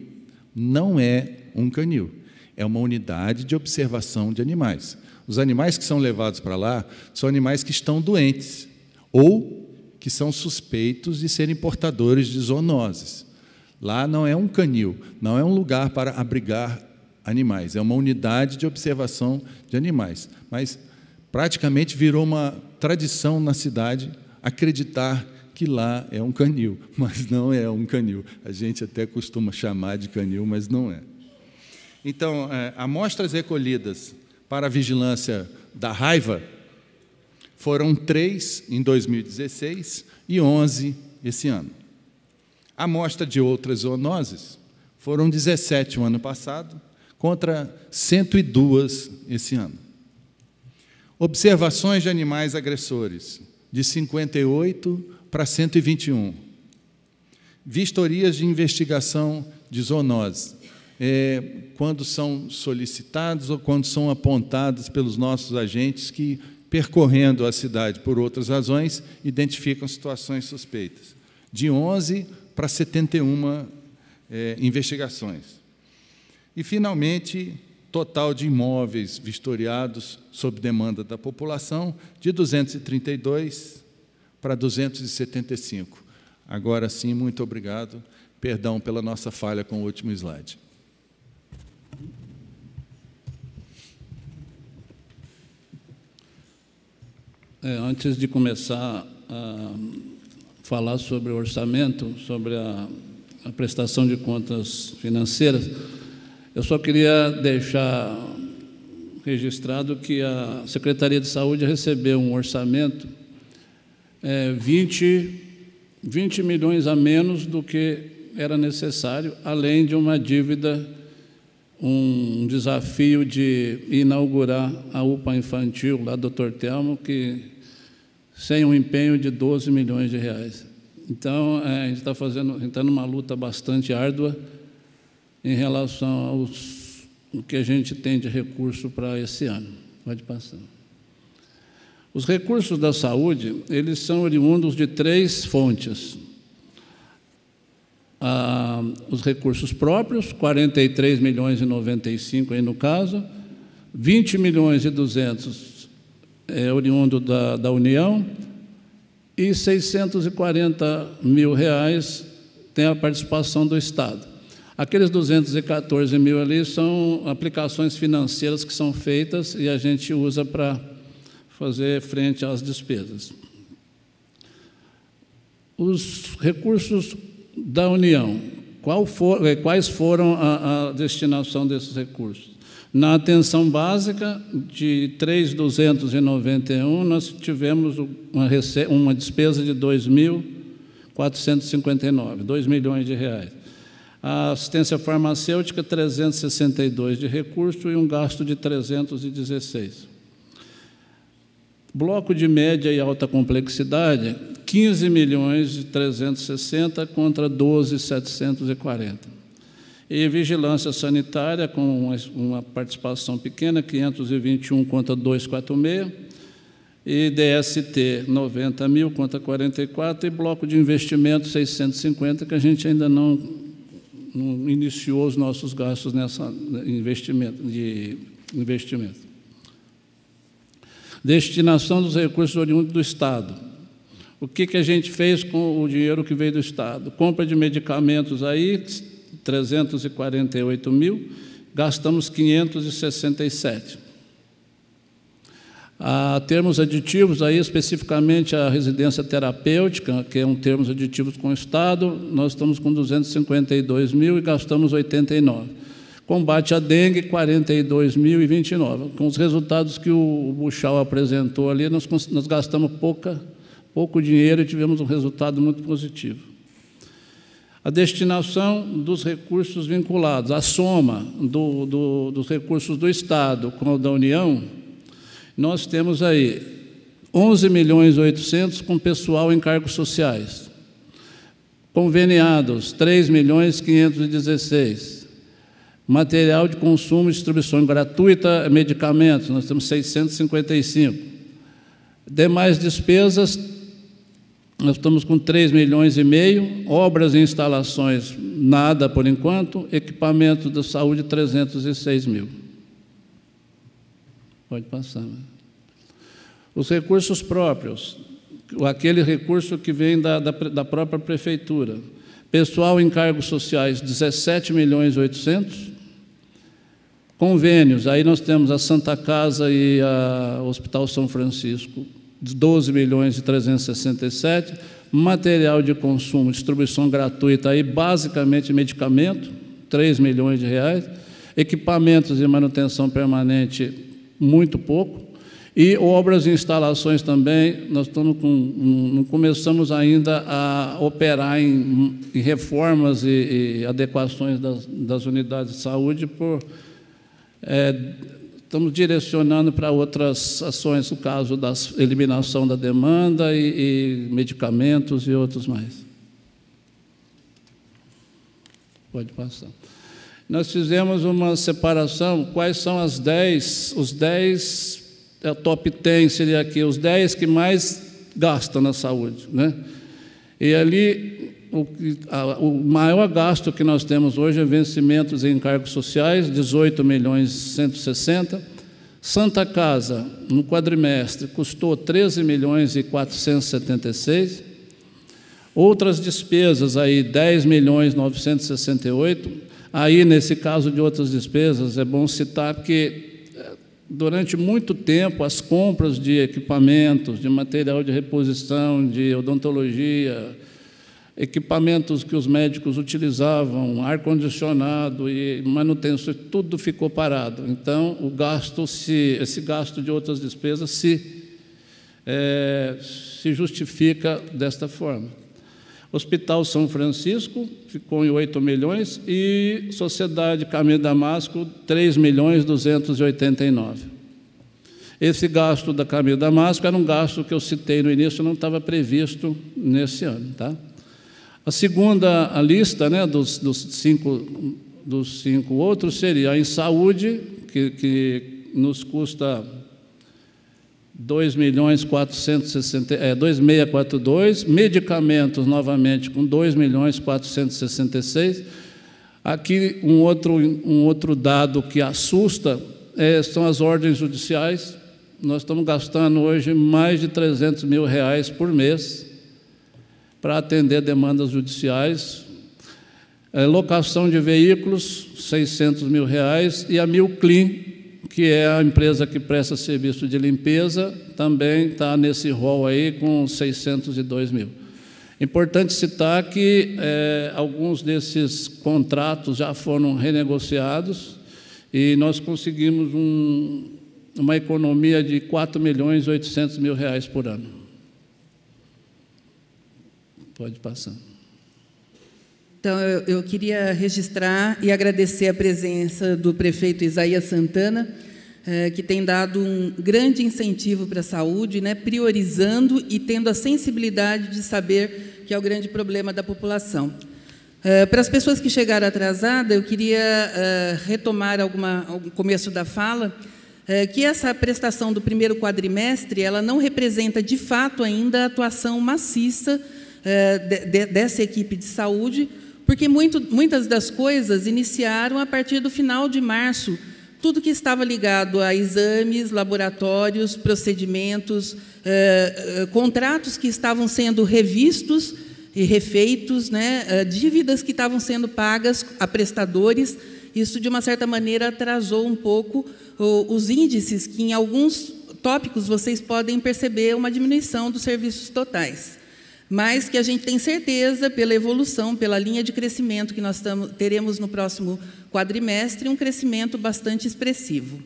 não é um canil, é uma unidade de observação de animais. Os animais que são levados para lá são animais que estão doentes ou que são suspeitos de serem portadores de zoonoses. Lá não é um canil, não é um lugar para abrigar animais, é uma unidade de observação de animais. Mas praticamente virou uma tradição na cidade acreditar que lá é um canil, mas não é um canil. A gente até costuma chamar de canil, mas não é. Então, é, amostras recolhidas para a vigilância da raiva foram três em 2016 e 11 esse ano. A amostra de outras zoonoses foram 17 no ano passado, contra 102 esse ano. Observações de animais agressores, de 58 para 121. Vistorias de investigação de zoonoses, é, quando são solicitados ou quando são apontados pelos nossos agentes que, percorrendo a cidade por outras razões, identificam situações suspeitas. De 11 para 71 é, investigações. E, finalmente, total de imóveis vistoriados sob demanda da população, de 232 para 275. Agora sim, muito obrigado. Perdão pela nossa falha com o último slide. É, antes de começar a falar sobre o orçamento, sobre a, a prestação de contas financeiras, eu só queria deixar registrado que a Secretaria de Saúde recebeu um orçamento é, 20, 20 milhões a menos do que era necessário, além de uma dívida, um desafio de inaugurar a UPA infantil lá, doutor Telmo, que sem um empenho de 12 milhões de reais. Então, é, a gente está fazendo, está numa luta bastante árdua em relação aos o que a gente tem de recurso para esse ano. Pode passar. Os recursos da saúde, eles são oriundos de três fontes. Ah, os recursos próprios, 43 milhões e 95 aí no caso, 20 milhões e 200 é, oriundo da, da União, e 640 mil reais tem a participação do Estado. Aqueles 214 mil ali são aplicações financeiras que são feitas e a gente usa para fazer frente às despesas. Os recursos da União, for, eh, quais foram a, a destinação desses recursos? Na atenção básica, de 3.291, nós tivemos uma, uma despesa de 2.459, 2 milhões de reais. A assistência farmacêutica, 362 de recurso e um gasto de 316. Bloco de média e alta complexidade, 15 milhões e 360 contra 12.740. E vigilância sanitária, com uma participação pequena, 521 contra 246. E DST, 90 mil contra 44. E bloco de investimento, 650, que a gente ainda não, não iniciou os nossos gastos nessa investimento, de investimento. Destinação dos recursos oriundos do Estado. O que, que a gente fez com o dinheiro que veio do Estado? Compra de medicamentos aí, 348 mil, gastamos 567. A termos aditivos, aí especificamente a residência terapêutica, que é um termos aditivos com o Estado, nós estamos com 252 mil e gastamos 89. Combate à dengue, 42.029. Com os resultados que o Buchal apresentou ali, nós, nós gastamos pouca, pouco dinheiro e tivemos um resultado muito positivo. A destinação dos recursos vinculados, a soma do, do, dos recursos do Estado com o da União, nós temos aí 11 milhões 800 com pessoal em cargos sociais, conveniados 3 milhões 516, material de consumo e distribuição gratuita, medicamentos, nós temos 655, demais despesas nós estamos com 3 milhões e meio, obras e instalações, nada por enquanto, equipamento da saúde, 306 mil. Pode passar. Né? Os recursos próprios, aquele recurso que vem da, da, da própria prefeitura. Pessoal em cargos sociais, 17 milhões e 800. Convênios, aí nós temos a Santa Casa e o Hospital São Francisco, 12 milhões e 367, material de consumo, distribuição gratuita aí, basicamente medicamento, 3 milhões de reais, equipamentos de manutenção permanente, muito pouco, e obras e instalações também, nós estamos com, não começamos ainda a operar em, em reformas e, e adequações das, das, unidades de saúde por é, estamos direcionando para outras ações, no caso da eliminação da demanda e, e medicamentos e outros mais. Pode passar. Nós fizemos uma separação, quais são as 10, os 10, é, top 10 seria aqui, os 10 que mais gastam na saúde. Né? E ali o, a, o maior gasto que nós temos hoje é vencimentos em encargos sociais, 18 milhões 160. Santa Casa, no quadrimestre, custou 13 milhões e 476. Outras despesas aí, 10 milhões 968. Aí, nesse caso de outras despesas, é bom citar que durante muito tempo, as compras de equipamentos, de material de reposição, de odontologia, equipamentos que os médicos utilizavam, ar-condicionado e manutenção, tudo ficou parado. Então, o gasto, se, esse gasto de outras despesas se, é, se justifica desta forma. Hospital São Francisco ficou em 8 milhões e Sociedade Caminho Damasco, 3 milhões 289. Esse gasto da Caminho Damasco era um gasto que eu citei no início, não estava previsto nesse ano. Tá? A segunda a lista né, dos, dos, cinco, dos cinco outros seria em saúde, que, que nos custa 2 milhões 460, é, 2642, medicamentos novamente com 2 milhões 466. Aqui um outro, um outro dado que assusta é, são as ordens judiciais. Nós estamos gastando hoje mais de 300 mil reais por mês para atender demandas judiciais, é, locação de veículos, 600 mil reais, e a Milclean, que é a empresa que presta serviço de limpeza, também está nesse rol aí com 602 mil. Importante citar que é, alguns desses contratos já foram renegociados e nós conseguimos um, uma economia de 4 milhões e 800 mil reais por ano. Pode passar. Então, eu, eu, queria registrar e agradecer a presença do prefeito Isaías Santana, eh, que tem dado um grande incentivo para a saúde, né, priorizando e tendo a sensibilidade de saber que é o grande problema da população. Eh, para as pessoas que chegaram atrasadas, eu queria eh, retomar alguma, algum começo da fala, que essa prestação do primeiro quadrimestre ela não representa de fato ainda a atuação maciça eh, de, dessa equipe de saúde, porque muito, muitas das coisas iniciaram a partir do final de março. Tudo que estava ligado a exames, laboratórios, procedimentos, eh, eh, contratos que estavam sendo revistos e refeitos, né, dívidas que estavam sendo pagas a prestadores. Isso, de uma certa maneira, atrasou um pouco os índices, que em alguns tópicos vocês podem perceber uma diminuição dos serviços totais mas que a gente tem certeza, pela evolução, pela linha de crescimento que nós tamo, teremos no próximo quadrimestre, um crescimento bastante expressivo.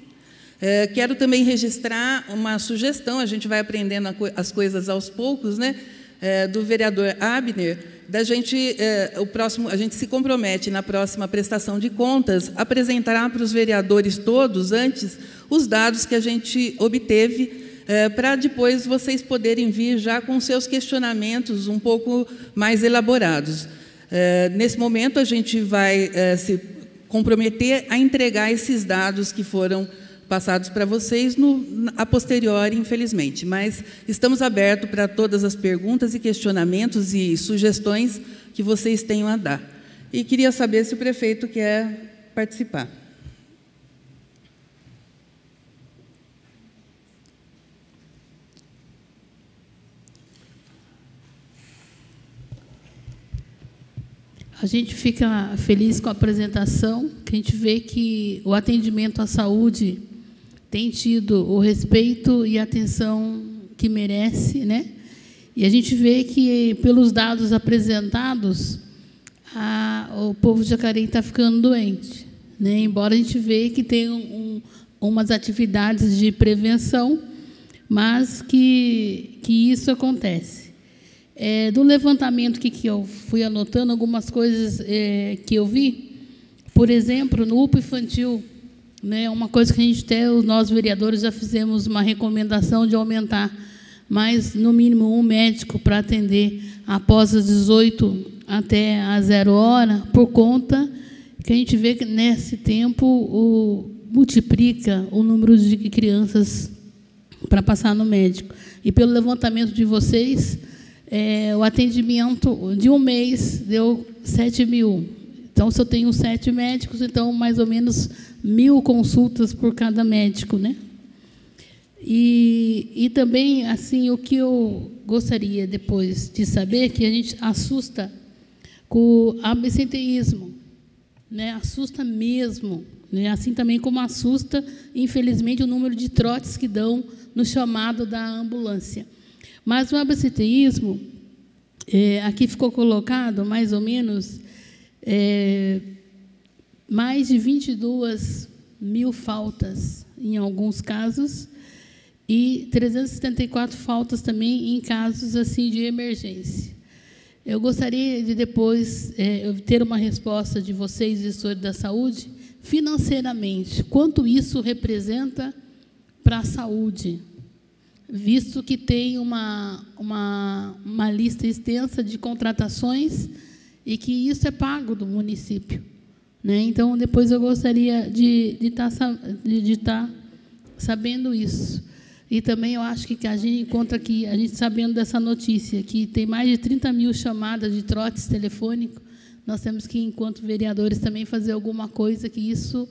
É, quero também registrar uma sugestão, a gente vai aprendendo as coisas aos poucos, né, é, do vereador Abner, da gente, é, o próximo, a gente se compromete na próxima prestação de contas apresentar para os vereadores todos, antes, os dados que a gente obteve é, para depois vocês poderem vir já com seus questionamentos um pouco mais elaborados. É, nesse momento, a gente vai é, se comprometer a entregar esses dados que foram passados para vocês no, a posteriori, infelizmente. Mas estamos abertos para todas as perguntas e questionamentos e sugestões que vocês tenham a dar. E queria saber se o prefeito quer participar. A gente fica feliz com a apresentação, que a gente vê que o atendimento à saúde tem tido o respeito e a atenção que merece, né? E a gente vê que, pelos dados apresentados, a, o povo de Jacareí está ficando doente. Né? Embora a gente vê que tem um, umas atividades de prevenção, mas que, que isso acontece. É, do levantamento que, que eu fui anotando algumas coisas é, que eu vi, por exemplo, no UPA infantil, né, uma coisa que a gente até, nós vereadores já fizemos uma recomendação de aumentar mais, no mínimo, um médico para atender após as 18 até a zero hora, por conta que a gente vê que nesse tempo o, multiplica o número de crianças para passar no médico. E pelo levantamento de vocês, é, o atendimento de um mês deu 7 mil. Então, se eu tenho sete médicos, então mais ou menos mil consultas por cada médico, né? E, e também, assim, o que eu gostaria depois de saber, que a gente assusta com o absenteísmo, né? Assusta mesmo. Né? Assim também como assusta, infelizmente, o número de trotes que dão no chamado da ambulância. Mas o absenteísmo, é, aqui ficou colocado mais ou menos é, mais de 22 mil faltas em alguns casos e 374 faltas também em casos assim de emergência. Eu gostaria de depois é, ter uma resposta de vocês, gestores da saúde, financeiramente, quanto isso representa para a saúde, visto que tem uma, uma, uma lista extensa de contratações e que isso é pago do município. Né? Então, depois eu gostaria de estar tá, de, de tá sabendo isso. E também eu acho que a gente encontra aqui, a gente sabendo dessa notícia, que tem mais de 30 mil chamadas de trotes telefônicos, nós temos que, enquanto vereadores, também fazer alguma coisa que isso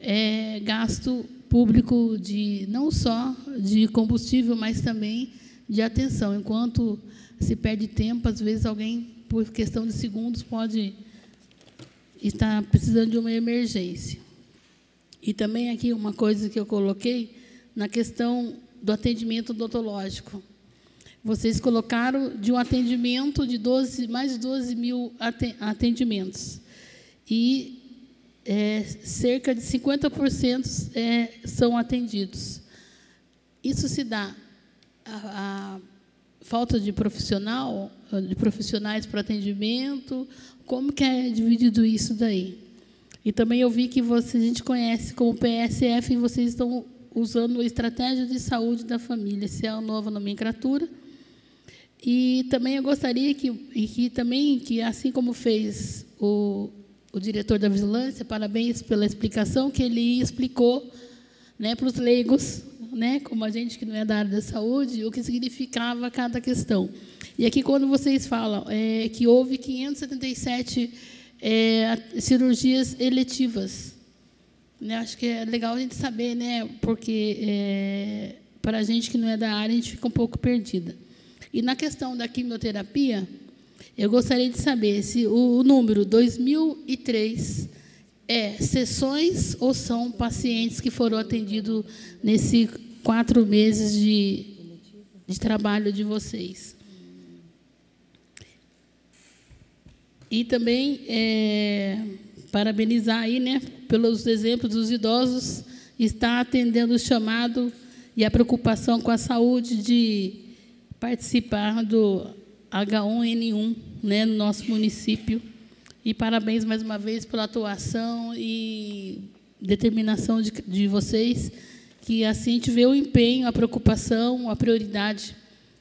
é gasto público de não só de combustível, mas também de atenção. Enquanto se perde tempo, às vezes alguém, por questão de segundos, pode estar precisando de uma emergência. E também aqui uma coisa que eu coloquei na questão do atendimento odontológico. Vocês colocaram de um atendimento de 12, mais de 12 mil atendimentos. E é, cerca de 50% é, são atendidos. Isso se dá a, a falta de profissional, de profissionais para atendimento, como que é dividido isso daí? E também eu vi que você, a gente conhece como PSF e vocês estão usando a estratégia de saúde da família, essa é a nova nomenclatura. E também eu gostaria que, que também que assim como fez o, o diretor da vigilância, parabéns pela explicação que ele explicou, né, para os leigos, né, como a gente que não é da área da saúde, o que significava cada questão. E aqui quando vocês falam é, que houve 577 é, cirurgias eletivas né? Acho que é legal a gente saber, né? porque é, para a gente que não é da área, a gente fica um pouco perdida. E na questão da quimioterapia, eu gostaria de saber se o, número 2003 é sessões ou são pacientes que foram atendidos nesses quatro meses de, de trabalho de vocês. E também é, parabenizar aí, né, pelos exemplos dos idosos, está atendendo o chamado e a preocupação com a saúde de participar do H1N1, né, no nosso município. E parabéns mais uma vez pela atuação e determinação de, de vocês, que assim a gente vê o empenho, a preocupação, a prioridade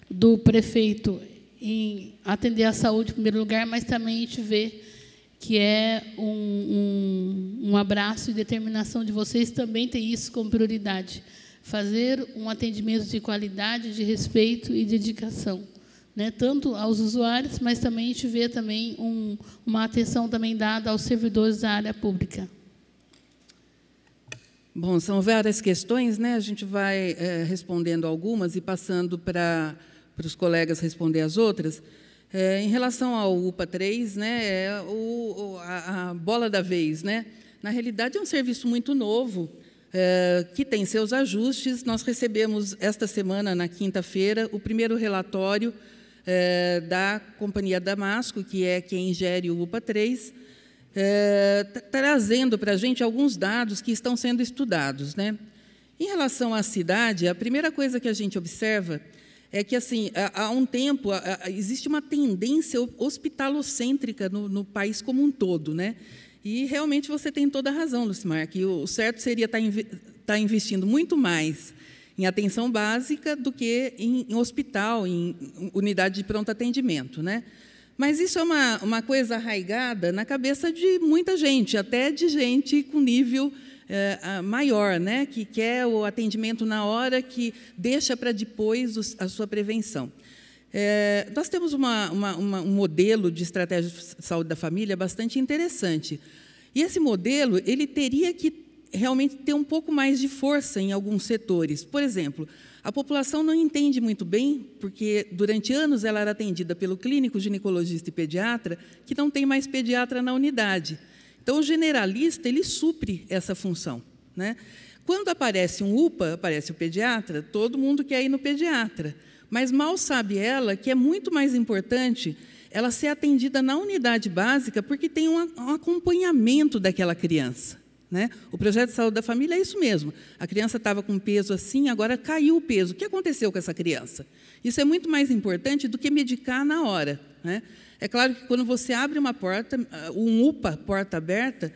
do prefeito em atender a saúde em primeiro lugar, mas também a gente vê que é um, um, um abraço e determinação de vocês também ter isso como prioridade. Fazer um atendimento de qualidade, de respeito e dedicação. Né, tanto aos usuários, mas também a gente vê também um, uma atenção também dada aos servidores da área pública. Bom, são várias questões, né? A gente vai é, respondendo algumas e passando para, para os colegas responder as outras. É, em relação ao UPA 3, né, é o, a, a, bola da vez. Né? Na realidade, é um serviço muito novo, é, que tem seus ajustes. Nós recebemos, esta semana, na quinta-feira, o primeiro relatório é, da Companhia Damasco, que é quem gere o UPA 3, é, trazendo para a gente alguns dados que estão sendo estudados. Né? Em relação à cidade, a primeira coisa que a gente observa é que assim há um tempo existe uma tendência hospitalocêntrica no, no, país como um todo, né? E realmente você tem toda a razão, Lucimar, que o certo seria estar, tá tá investindo muito mais em atenção básica do que em, em hospital, em unidade de pronto atendimento, né? Mas isso é uma, uma coisa arraigada na cabeça de muita gente, até de gente com nível é, maior, né, que quer o atendimento na hora, que deixa para depois a sua prevenção. É, nós temos uma, uma, uma, um modelo de estratégia de saúde da família bastante interessante. E esse modelo ele teria que realmente ter um pouco mais de força em alguns setores. Por exemplo, a população não entende muito bem, porque durante anos ela era atendida pelo clínico, ginecologista e pediatra, que não tem mais pediatra na unidade. Então, o generalista, ele supre essa função. Né? Quando aparece um UPA, aparece o pediatra, todo mundo quer ir no pediatra. Mas mal sabe ela que é muito mais importante ela ser atendida na unidade básica, porque tem um, acompanhamento daquela criança. Né? O projeto de saúde da família é isso mesmo. A criança estava com peso assim, agora caiu o peso. O que aconteceu com essa criança? Isso é muito mais importante do que medicar na hora. Né? É claro que quando você abre uma porta, um UPA, porta aberta,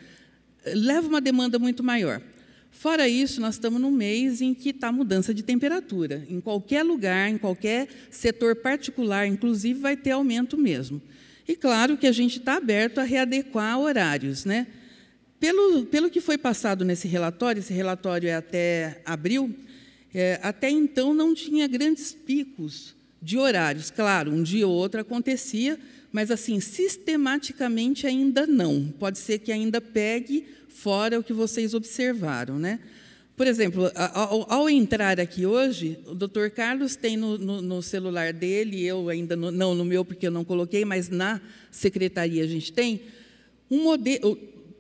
leva uma demanda muito maior. Fora isso, nós estamos num mês em que está mudança de temperatura. Em qualquer lugar, em qualquer setor particular, inclusive, vai ter aumento mesmo. E claro que a gente está aberto a readequar horários. Né? Pelo, pelo que foi passado nesse relatório, esse relatório é até abril, é, até então não tinha grandes picos de horários. Claro, um dia ou outro acontecia, mas assim, sistematicamente ainda não. Pode ser que ainda pegue fora o que vocês observaram. Né? Por exemplo, ao, ao entrar aqui hoje, o doutor Carlos tem no, no, no celular dele, eu ainda no, não no meu, porque eu não coloquei, mas na secretaria a gente tem, um modelo.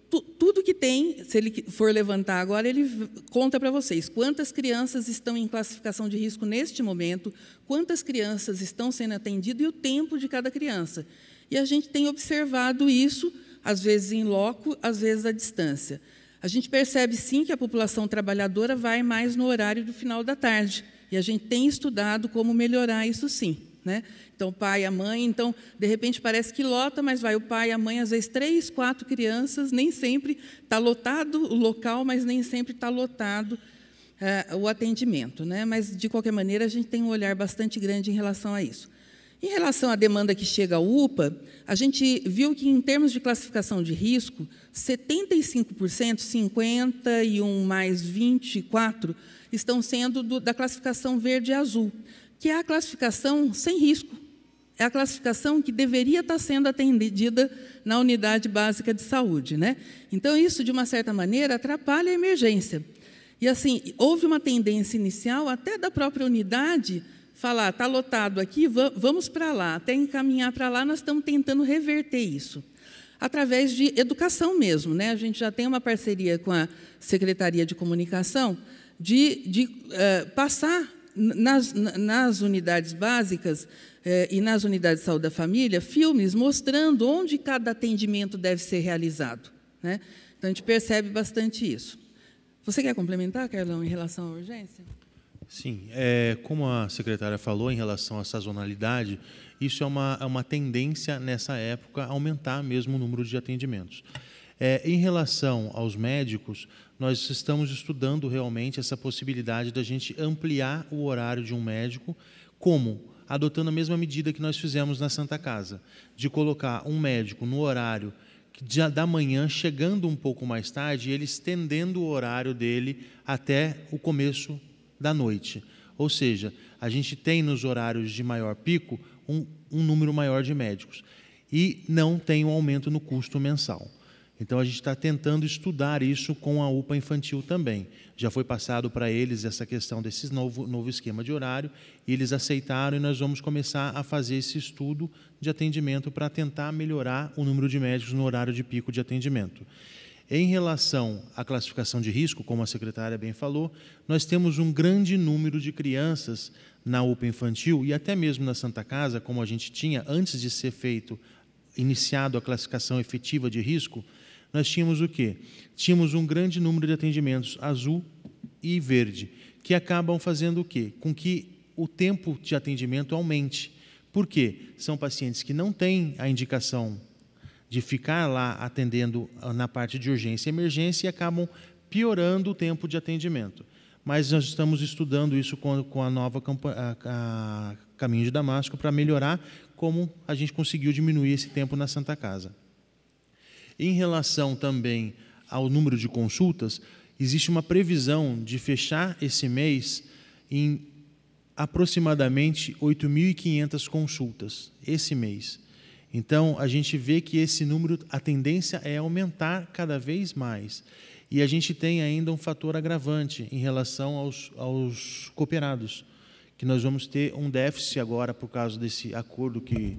Tudo que tem, se ele for levantar agora, ele conta para vocês quantas crianças estão em classificação de risco neste momento, quantas crianças estão sendo atendidas e o tempo de cada criança. E a gente tem observado isso às vezes em loco, às vezes à distância. A gente percebe sim que a população trabalhadora vai mais no horário do final da tarde. E a gente tem estudado como melhorar isso sim. Né? Então, o pai, a mãe, então, de repente parece que lota, mas vai o pai, a mãe, às vezes três, quatro crianças, nem sempre está lotado o local, mas nem sempre está lotado é, o atendimento. Né? Mas, de qualquer maneira, a gente tem um olhar bastante grande em relação a isso. Em relação à demanda que chega ao UPA, a gente viu que, em termos de classificação de risco, 75%, 51 mais 24, estão sendo do, da classificação verde e azul, que é a classificação sem risco. É a classificação que deveria estar sendo atendida na unidade básica de saúde. Né? Então, isso, de uma certa maneira, atrapalha a emergência. E, assim, houve uma tendência inicial, até da própria unidade, falar, está lotado aqui, vamos para lá. Até encaminhar para lá, nós estamos tentando reverter isso. Através de educação mesmo. Né? A gente já tem uma parceria com a Secretaria de Comunicação de, de uh, passar nas, nas, unidades básicas uh, e nas unidades de saúde da família filmes mostrando onde cada atendimento deve ser realizado. Né? Então, a gente percebe bastante isso. Você quer complementar, Carlão, em relação à urgência? Sim, é, como a secretária falou em relação à sazonalidade, isso é uma, é uma tendência nessa época aumentar mesmo o número de atendimentos. É, em relação aos médicos, nós estamos estudando realmente essa possibilidade da gente ampliar o horário de um médico, como? Adotando a mesma medida que nós fizemos na Santa Casa, de colocar um médico no horário da manhã, chegando um pouco mais tarde, e ele estendendo o horário dele até o começo da noite. Ou seja, a gente tem nos horários de maior pico um, um número maior de médicos e não tem um aumento no custo mensal. Então a gente está tentando estudar isso com a UPA infantil também. Já foi passado para eles essa questão desse novo, novo esquema de horário, e eles aceitaram e nós vamos começar a fazer esse estudo de atendimento para tentar melhorar o número de médicos no horário de pico de atendimento. Em relação à classificação de risco, como a secretária bem falou, nós temos um grande número de crianças na UPA infantil e até mesmo na Santa Casa, como a gente tinha antes de ser feito, iniciado a classificação efetiva de risco, nós tínhamos o quê? Tínhamos um grande número de atendimentos azul e verde, que acabam fazendo o quê? Com que o tempo de atendimento aumente. Por quê? São pacientes que não têm a indicação de ficar lá atendendo ah, na parte de urgência e emergência e acabam piorando o tempo de atendimento. Mas nós estamos estudando isso com, a nova Caminho de Damasco para melhorar como a gente conseguiu diminuir esse tempo na Santa Casa. Em relação também ao número de consultas, existe uma previsão de fechar esse mês em aproximadamente 8.500 consultas, esse mês. Então, a gente vê que esse número, a tendência é aumentar cada vez mais. E a gente tem ainda um fator agravante em relação aos, aos cooperados, que nós vamos ter um déficit agora por causa desse acordo que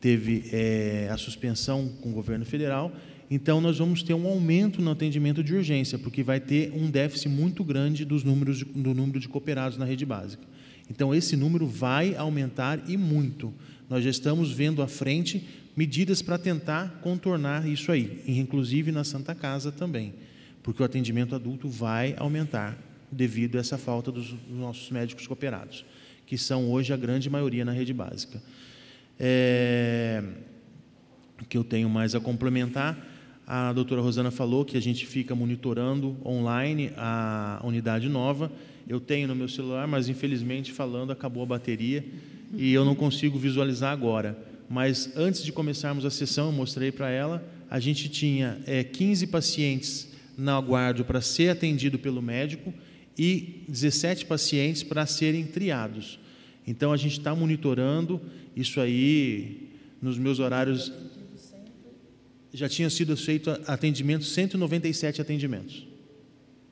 teve é, a suspensão com o governo federal. Então, nós vamos ter um aumento no atendimento de urgência, porque vai ter um déficit muito grande dos números de, do número de cooperados na rede básica. Então, esse número vai aumentar e muito. Nós já estamos vendo à frente medidas para tentar contornar isso aí, inclusive na Santa Casa também, porque o atendimento adulto vai aumentar devido a essa falta dos nossos médicos cooperados, que são hoje a grande maioria na rede básica. É, que eu tenho mais a complementar, a doutora Rosana falou que a gente fica monitorando online a unidade nova. Eu tenho no meu celular, mas infelizmente falando acabou a bateria e eu não consigo visualizar agora. Mas antes de começarmos a sessão, eu mostrei para ela, a gente tinha é, 15 pacientes na aguardo para ser atendido pelo médico e 17 pacientes para serem triados. Então a gente está monitorando isso aí nos meus horários. Já tinha sido feito atendimento 197 atendimentos,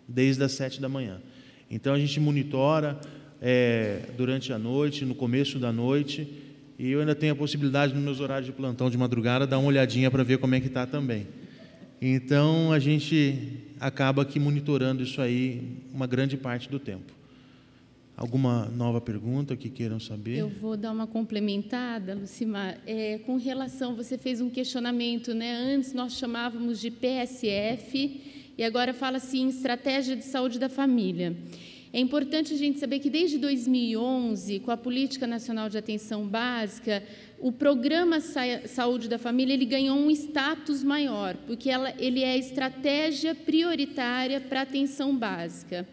desde as 7 da manhã. Então a gente monitora é, durante a noite, no começo da noite, e eu ainda tenho a possibilidade, nos meus horários de plantão de madrugada, dar uma olhadinha para ver como é que está também. Então a gente acaba aqui monitorando isso aí uma grande parte do tempo. Alguma nova pergunta que queiram saber? Eu vou dar uma complementada, Lucimar. É, com relação, você fez um questionamento, né? Antes nós chamávamos de PSF e agora fala-se em Estratégia de Saúde da Família. É importante a gente saber que desde 2011, com a Política Nacional de Atenção Básica, o programa Saúde da Família ele ganhou um status maior, porque ela, ele é estratégia prioritária para atenção básica.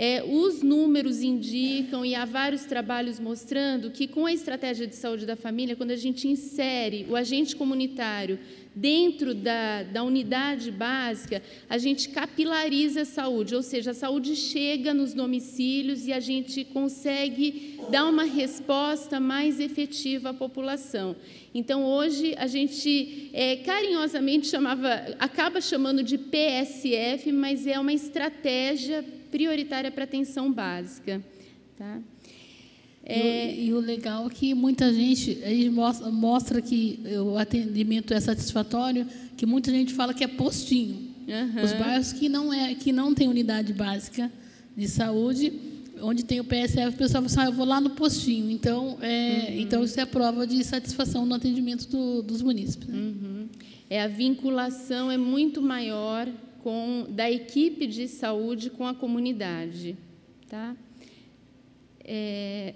É, os números indicam, e há vários trabalhos mostrando, que com a estratégia de saúde da família, quando a gente insere o agente comunitário dentro da, da unidade básica, a gente capilariza a saúde, ou seja, a saúde chega nos domicílios e a gente consegue dar uma resposta mais efetiva à população. Então, hoje, a gente é, carinhosamente chamava, acaba chamando de PSF, mas é uma estratégia prioritária para atenção básica. Tá? É, e, o, e, o, legal é que muita gente mostra, mostra, que o atendimento é satisfatório, que muita gente fala que é postinho. Uhum. Os bairros que não é que não tem unidade básica de saúde, onde tem o PSF, o pessoal fala assim, ah, eu vou lá no postinho. Então, é, uhum. então isso é prova de satisfação no atendimento do, dos munícipes. Né? Uhum. É a vinculação é muito maior com da equipe de saúde com a comunidade, tá? É,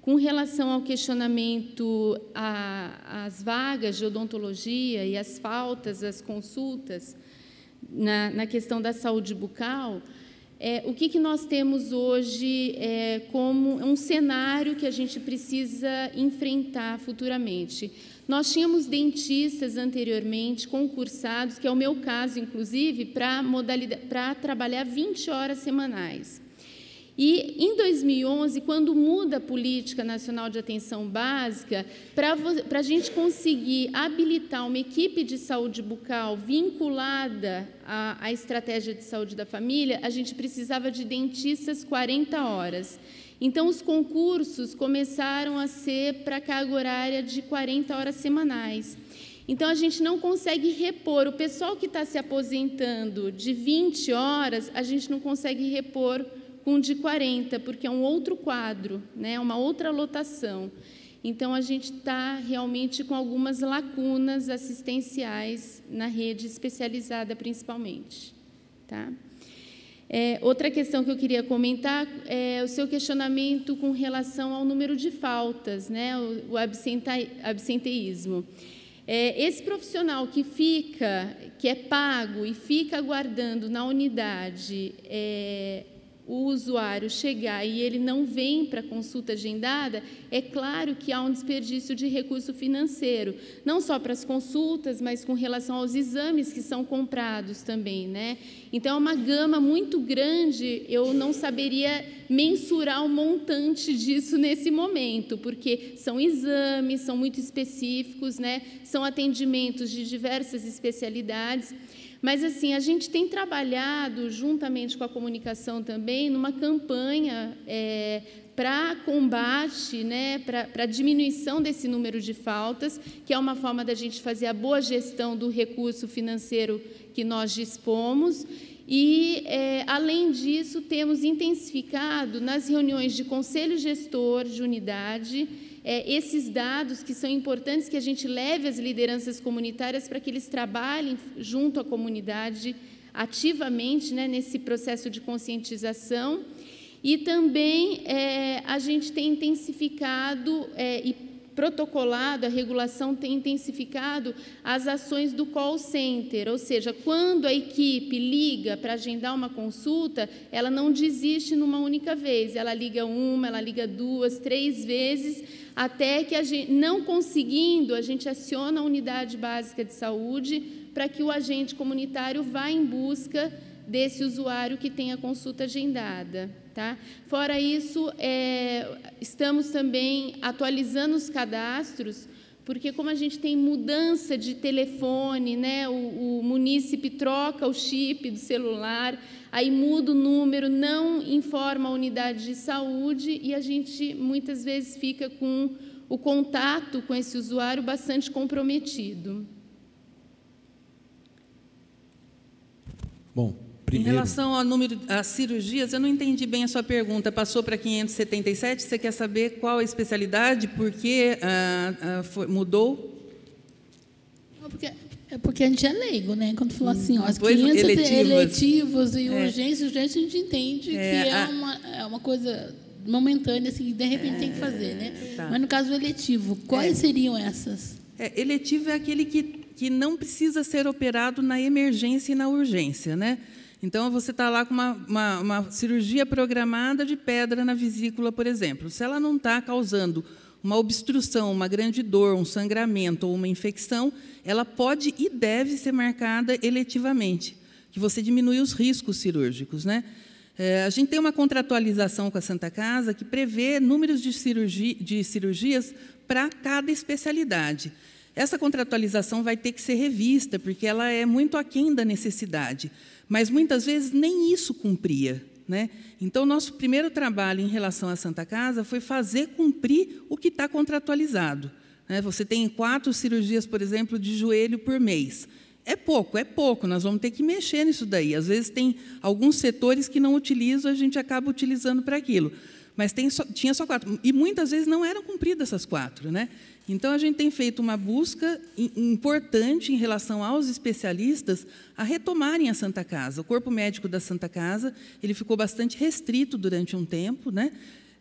com relação ao questionamento às vagas de odontologia e as faltas, as consultas na, na questão da saúde bucal, é, o que, que nós temos hoje é, como um cenário que a gente precisa enfrentar futuramente? Nós tínhamos dentistas anteriormente concursados, que é o meu caso, inclusive, para trabalhar 20 horas semanais. E em 2011, quando muda a Política Nacional de Atenção Básica, para a gente conseguir habilitar uma equipe de saúde bucal vinculada à, à estratégia de saúde da família, a gente precisava de dentistas 40 horas. Então, os concursos começaram a ser para carga horária de 40 horas semanais. Então, a gente não consegue repor. O pessoal que está se aposentando de 20 horas, a gente não consegue repor com de 40, porque é um outro quadro, né? uma outra lotação. Então, a gente está realmente com algumas lacunas assistenciais na rede especializada, principalmente. Tá? É, outra questão que eu queria comentar é o seu questionamento com relação ao número de faltas, né? o, o absenteísmo. É, esse profissional que fica, que é pago e fica aguardando na unidade é, o usuário chegar e ele não vem para a consulta agendada, é claro que há um desperdício de recurso financeiro, não só para as consultas, mas com relação aos exames que são comprados também, né? Então é uma gama muito grande, eu não saberia mensurar o montante disso nesse momento, porque são exames, são muito específicos, né? São atendimentos de diversas especialidades. Mas, assim, a gente tem trabalhado, juntamente com a comunicação também, numa campanha é, para combate, né, para diminuição desse número de faltas, que é uma forma da gente fazer a boa gestão do recurso financeiro que nós dispomos. E, é, além disso, temos intensificado nas reuniões de conselho gestor de unidade é, esses dados que são importantes que a gente leve às lideranças comunitárias para que eles trabalhem junto à comunidade ativamente né, nesse processo de conscientização. E também é, a gente tem intensificado é, e protocolado, a regulação tem intensificado as ações do call center, ou seja, quando a equipe liga para agendar uma consulta, ela não desiste numa única vez, ela liga uma, ela liga duas, três vezes, até que a gente, não conseguindo, a gente aciona a unidade básica de saúde para que o agente comunitário vá em busca desse usuário que tem a consulta agendada. Tá? Fora isso, é, estamos também atualizando os cadastros, porque como a gente tem mudança de telefone, né, o, o munícipe troca o chip do celular, aí muda o número, não informa a unidade de saúde e a gente muitas vezes fica com o contato com esse usuário bastante comprometido. Bom, Primeiro. Em relação ao número de cirurgias, eu não entendi bem a sua pergunta. Passou para 577. Você quer saber qual a especialidade? Por que ah, ah, foi, mudou? porque, é porque a gente é leigo, né? Quando falou assim, ó, as 500 eletivos, eletivos e é. urgências, urgência a gente entende é, que é, a... uma, é uma coisa momentânea, assim, de repente é, tem que fazer, né? Tá. Mas no caso eletivo, quais é. seriam essas? É, eletivo é aquele que, que não precisa ser operado na emergência e na urgência, né? Então, você está lá com uma, uma, uma, cirurgia programada de pedra na vesícula, por exemplo. Se ela não está causando uma obstrução, uma grande dor, um sangramento ou uma infecção, ela pode e deve ser marcada eletivamente, que você diminui os riscos cirúrgicos. Né? É, a gente tem uma contratualização com a Santa Casa que prevê números de, de cirurgias para cada especialidade. Essa contratualização vai ter que ser revista, porque ela é muito aquém da necessidade mas muitas vezes nem isso cumpria. Né? Então, nosso primeiro trabalho em relação à Santa Casa foi fazer cumprir o que está contratualizado. Né? Você tem quatro cirurgias, por exemplo, de joelho por mês. É pouco, é pouco, nós vamos ter que mexer nisso daí. Às vezes tem alguns setores que não utilizam, a gente acaba utilizando para aquilo. Mas só, tinha só quatro. E muitas vezes não eram cumpridas essas quatro. Né? Então, a gente tem feito uma busca importante em relação aos especialistas a retomarem a Santa Casa. O corpo médico da Santa Casa ele ficou bastante restrito durante um tempo. Né?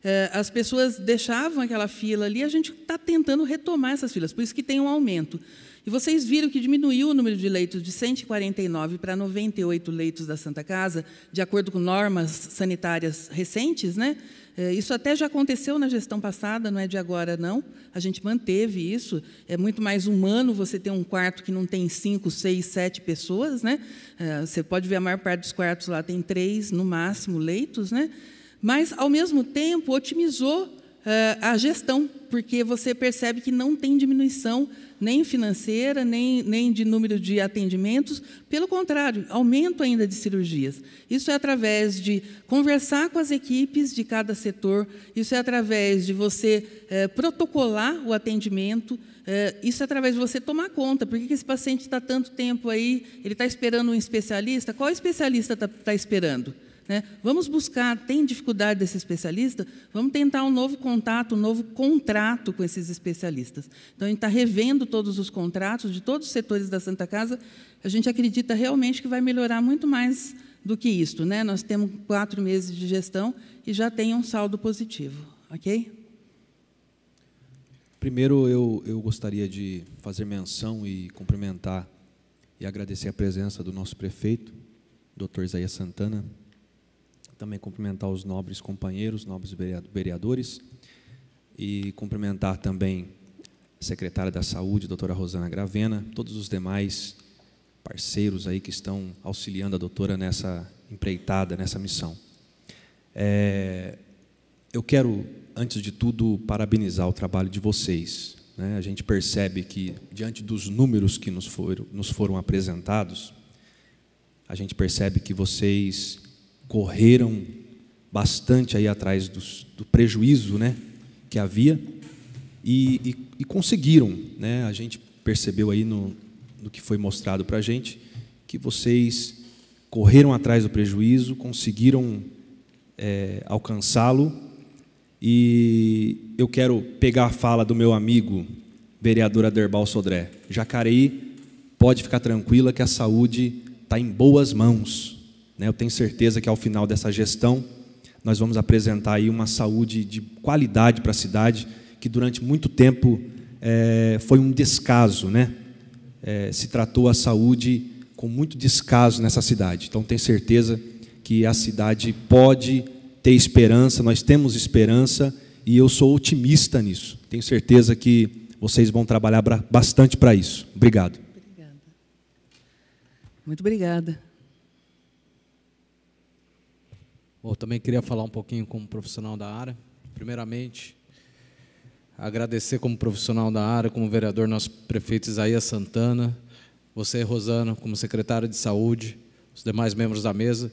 É, as pessoas deixavam aquela fila ali, a gente está tentando retomar essas filas, por isso que tem um aumento. E vocês viram que diminuiu o número de leitos de 149 para 98 leitos da Santa Casa, de acordo com normas sanitárias recentes, né? É, isso até já aconteceu na gestão passada, não é de agora, não. A gente manteve isso. É muito mais humano você ter um quarto que não tem cinco, seis, sete pessoas. Né? É, você pode ver a maior parte dos quartos lá tem três, no máximo, leitos. Né? Mas, ao mesmo tempo, otimizou é, a gestão, porque você percebe que não tem diminuição nem financeira, nem, nem de número de atendimentos. Pelo contrário, aumento ainda de cirurgias. Isso é através de conversar com as equipes de cada setor, isso é através de você é, protocolar o atendimento, é, isso é através de você tomar conta. Por que esse paciente está tanto tempo aí? Ele está esperando um especialista? Qual especialista está tá esperando? Né? Vamos buscar, tem dificuldade desse especialista? Vamos tentar um novo contato, um novo contrato com esses especialistas. Então, a gente está revendo todos os contratos de todos os setores da Santa Casa. A gente acredita realmente que vai melhorar muito mais do que isto. Né? Nós temos quatro meses de gestão e já tem um saldo positivo. Ok? Primeiro, eu, eu gostaria de fazer menção e cumprimentar e agradecer a presença do nosso prefeito, doutor Isaías Santana, também cumprimentar os nobres companheiros, nobres vereadores, e cumprimentar também a secretária da Saúde, doutora Rosana Gravena, todos os demais parceiros aí que estão auxiliando a doutora nessa empreitada, nessa missão. É, eu quero, antes de tudo, parabenizar o trabalho de vocês. Né? A gente percebe que, diante dos números que nos foram, nos foram apresentados, A gente percebe que vocês correram bastante aí atrás do prejuízo né, que havia e, e, e conseguiram. Né, a gente percebeu aí no, no que foi mostrado para a gente que vocês correram atrás do prejuízo, conseguiram é, alcançá-lo. E eu quero pegar a fala do meu amigo, vereador Aderbal Sodré. Jacareí pode ficar tranquila que a saúde está em boas mãos. Né? Eu tenho certeza que ao final dessa gestão nós vamos apresentar aí uma saúde de qualidade para a cidade, que durante muito tempo é, foi um descaso, né? É, se tratou a saúde com muito descaso nessa cidade. Então, tenho certeza que a cidade pode ter esperança, nós temos esperança e eu sou otimista nisso. Tenho certeza que vocês vão trabalhar bastante para isso. Obrigado. Obrigada. Muito obrigada. Também queria falar um pouquinho como profissional da área. Primeiramente, agradecer como profissional da área, como vereador, nosso prefeito Isaías Santana, você, Rosana, como secretária de saúde, os demais membros da mesa,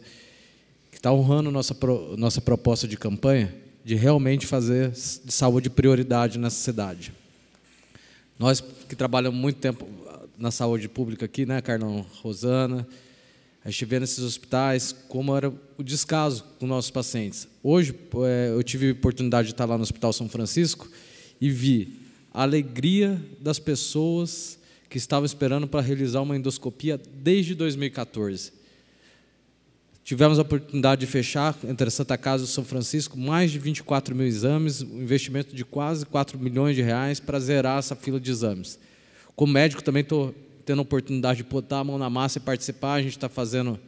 que está honrando nossa, nossa proposta de campanha de realmente fazer de saúde prioridade nessa cidade. Nós que trabalhamos muito tempo na saúde pública aqui, né, Carlão, Rosana, a gente vê nesses hospitais como era o descaso com nossos pacientes. Hoje, é, eu tive a oportunidade de estar lá no Hospital São Francisco e vi a alegria das pessoas que estavam esperando para realizar uma endoscopia desde 2014. Tivemos a oportunidade de fechar entre a Santa Casa e o São Francisco mais de 24 mil exames, um investimento de quase 4 milhões de reais para zerar essa fila de exames. Como médico também estou tendo a oportunidade de botar a mão na massa e participar. A gente está fazendo,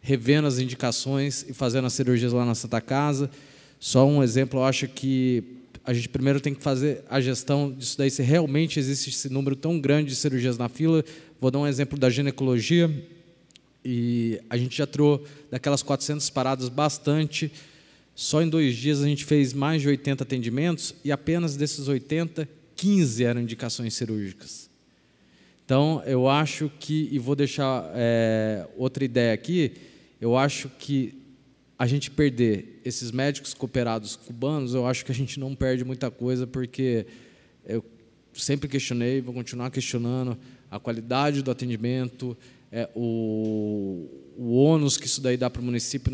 revendo as indicações e fazendo as cirurgias lá na Santa Casa. Só um exemplo, eu acho que a gente primeiro tem que fazer a gestão disso daí, se realmente existe esse número tão grande de cirurgias na fila. Vou dar um exemplo da ginecologia, e a gente já trouxe daquelas 400 paradas bastante. Só em dois dias a gente fez mais de 80 atendimentos, e apenas desses 80, 15 eram indicações cirúrgicas. Então, eu acho que, e vou deixar é, outra ideia aqui, eu acho que a gente perder esses médicos cooperados cubanos, eu acho que a gente não perde muita coisa, porque eu sempre questionei, vou continuar questionando a qualidade do atendimento, é, o, o ônus que isso daí dá para o município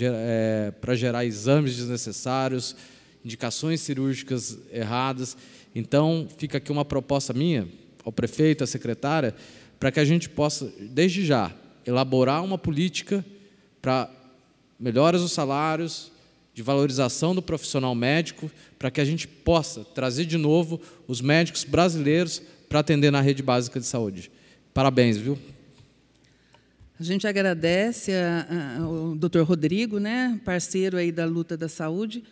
é, para gerar exames desnecessários, indicações cirúrgicas erradas. Então, fica aqui uma proposta minha ao prefeito, à secretária, para que a gente possa, desde já, elaborar uma política para melhoras dos salários, de valorização do profissional médico, para que a gente possa trazer de novo os médicos brasileiros para atender na rede básica de saúde. Parabéns, viu? A gente agradece ao doutor Rodrigo, né, parceiro aí da luta da saúde,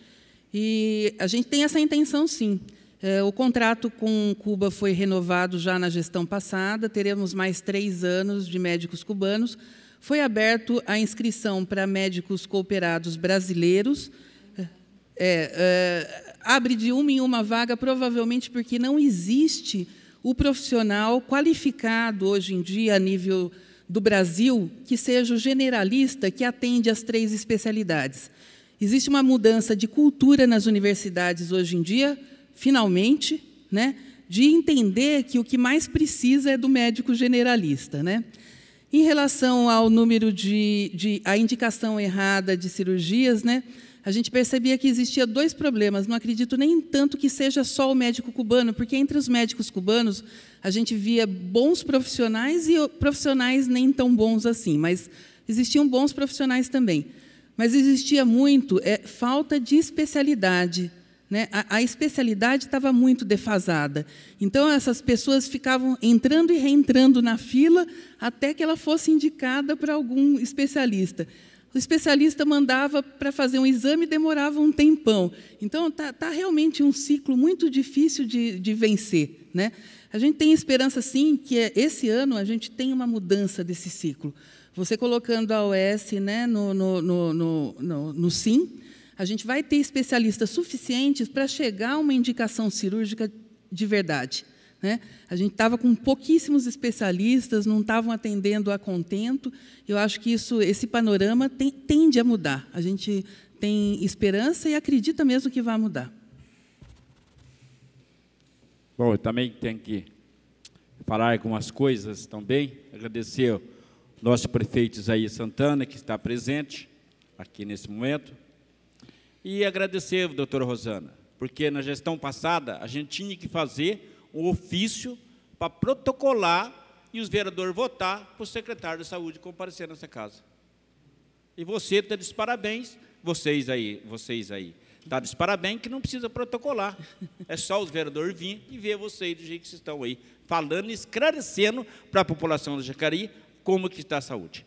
e a gente tem essa intenção, sim. É, o contrato com Cuba foi renovado já na gestão passada, teremos mais três anos de médicos cubanos, foi aberto a inscrição para médicos cooperados brasileiros. É, é, abre de uma em uma vaga, provavelmente porque não existe o profissional qualificado hoje em dia a nível do Brasil que seja o generalista que atende às três especialidades. Existe uma mudança de cultura nas universidades hoje em dia, finalmente, né, de entender que o que mais precisa é do médico generalista, né? Em relação ao número de, de a indicação errada de cirurgias, né, a gente percebia que existia dois problemas. Não acredito nem tanto que seja só o médico cubano, porque entre os médicos cubanos a gente via bons profissionais e profissionais nem tão bons assim, mas existiam bons profissionais também. Mas existia muito é, falta de especialidade. Né? A, a especialidade estava muito defasada. Então, essas pessoas ficavam entrando e reentrando na fila até que ela fosse indicada para algum especialista. O especialista mandava para fazer um exame e demorava um tempão. Então, está tá realmente um ciclo muito difícil de, de vencer. Né? A gente tem esperança, sim, que é, esse ano a gente tem uma mudança desse ciclo. Você colocando a OS né, no, no, no, no, no SIM, a gente vai ter especialistas suficientes para chegar a uma indicação cirúrgica de verdade. Né? A gente estava com pouquíssimos especialistas, não estavam atendendo a contento. Eu acho que isso, esse panorama tem, tende a mudar. A gente tem esperança e acredita mesmo que vai mudar. Bom, eu também tenho que falar algumas coisas também. Agradecer ao nosso prefeito Isaías Santana, que está presente aqui nesse momento. E agradecer, doutora Rosana, porque na gestão passada a gente tinha que fazer um ofício para protocolar e os vereadores votar para o secretário de saúde comparecer nessa casa. E você está de parabéns, vocês aí, vocês aí. Está de parabéns que não precisa protocolar. É só os vereadores vir e ver vocês do jeito que vocês estão aí, falando e esclarecendo para a população do Jacareí como que está a saúde.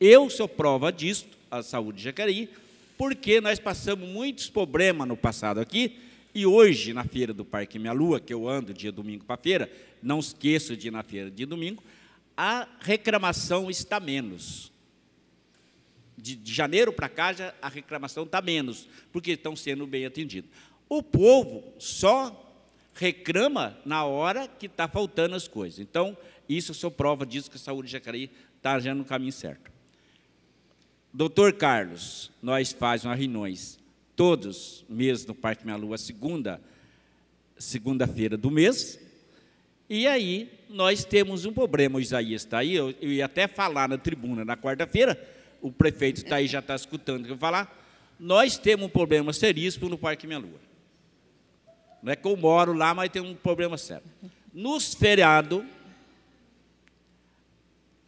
Eu sou prova disso, a saúde de Jacareí, porque nós passamos muitos problemas no passado aqui, e hoje, na feira do Parque Minha Lua, que eu ando dia domingo para feira, não esqueço de ir na feira de domingo, a reclamação está menos. De, de janeiro para cá, já, a reclamação está menos, porque estão sendo bem atendidos. O povo só reclama na hora que está faltando as coisas. Então, isso sou prova disso, que a saúde de Jacareí está já no caminho certo. Doutor Carlos, nós fazemos reuniões todos meses no Parque Minha Lua, segunda segunda-feira do mês. E aí nós temos um problema, o Isaías está aí, eu, eu, ia até falar na tribuna na quarta-feira, o prefeito está aí, já está escutando que eu falar. Nós temos um problema seríssimo no Parque Minha Lua. Não é que eu moro lá, mas tem um problema sério. Nos feriados,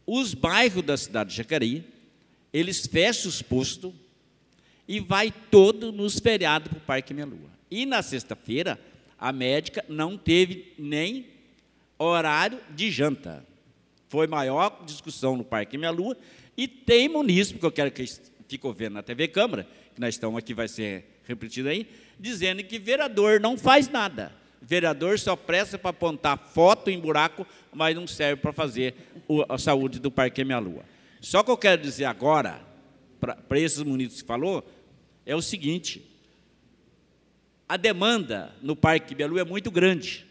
os bairros da cidade de Jacareí, eles fecham os postos e vai todo nos feriados para o Parque Minha Lua. E na sexta-feira, a médica não teve nem horário de janta. Foi maior discussão no Parque Minha Lua e tem munícipe, que eu quero que ficou vendo na TV Câmara, que nós estamos aqui, vai ser repetido aí, dizendo que vereador não faz nada. Vereador só presta para apontar foto em buraco, mas não serve para fazer a saúde do Parque Minha Lua. Só que eu quero dizer agora, para esses munícipes que falou, é o seguinte: a demanda no Parque Belu é muito grande.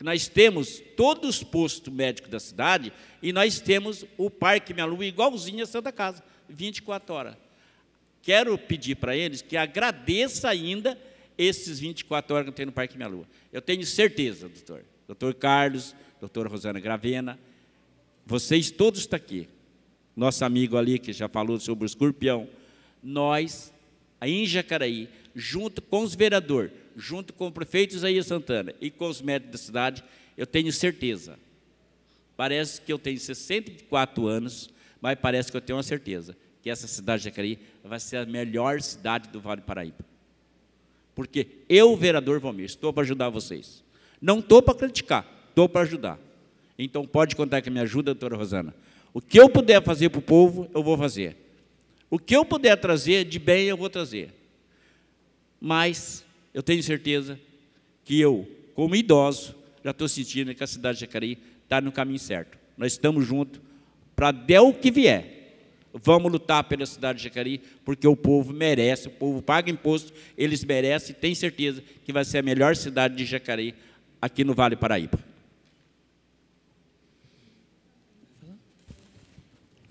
Nós temos todos os postos médicos da cidade e nós temos o Parque Melu igualzinho a Santa Casa, 24 horas. Quero pedir para eles que agradeça ainda esses 24 horas que tem no Parque Melu. Eu tenho certeza, doutor, doutor Carlos, doutora Rosana Gravena, vocês todos estão aqui nosso amigo ali que já falou sobre o escorpião, nós, em Jacaraí, junto com os vereadores, junto com o prefeito Isaías Santana e com os médicos da cidade, eu tenho certeza. Parece que eu tenho 64 anos, mas parece que eu tenho uma certeza que essa cidade de Jacareí vai ser a melhor cidade do Vale do Paraíba. Porque eu, vereador Valmir, estou para ajudar vocês. Não estou para criticar, estou para ajudar. Então pode contar que me ajuda, doutora Rosana. O que eu puder fazer para o povo, eu vou fazer. O que eu puder trazer de bem, eu vou trazer. Mas eu tenho certeza que eu, como idoso, já estou sentindo que a cidade de Jacareí está no caminho certo. Nós estamos juntos para der o que vier. Vamos lutar pela cidade de Jacareí, porque o povo merece, o povo paga imposto, eles merecem e tem certeza que vai ser a melhor cidade de Jacareí aqui no Vale Paraíba.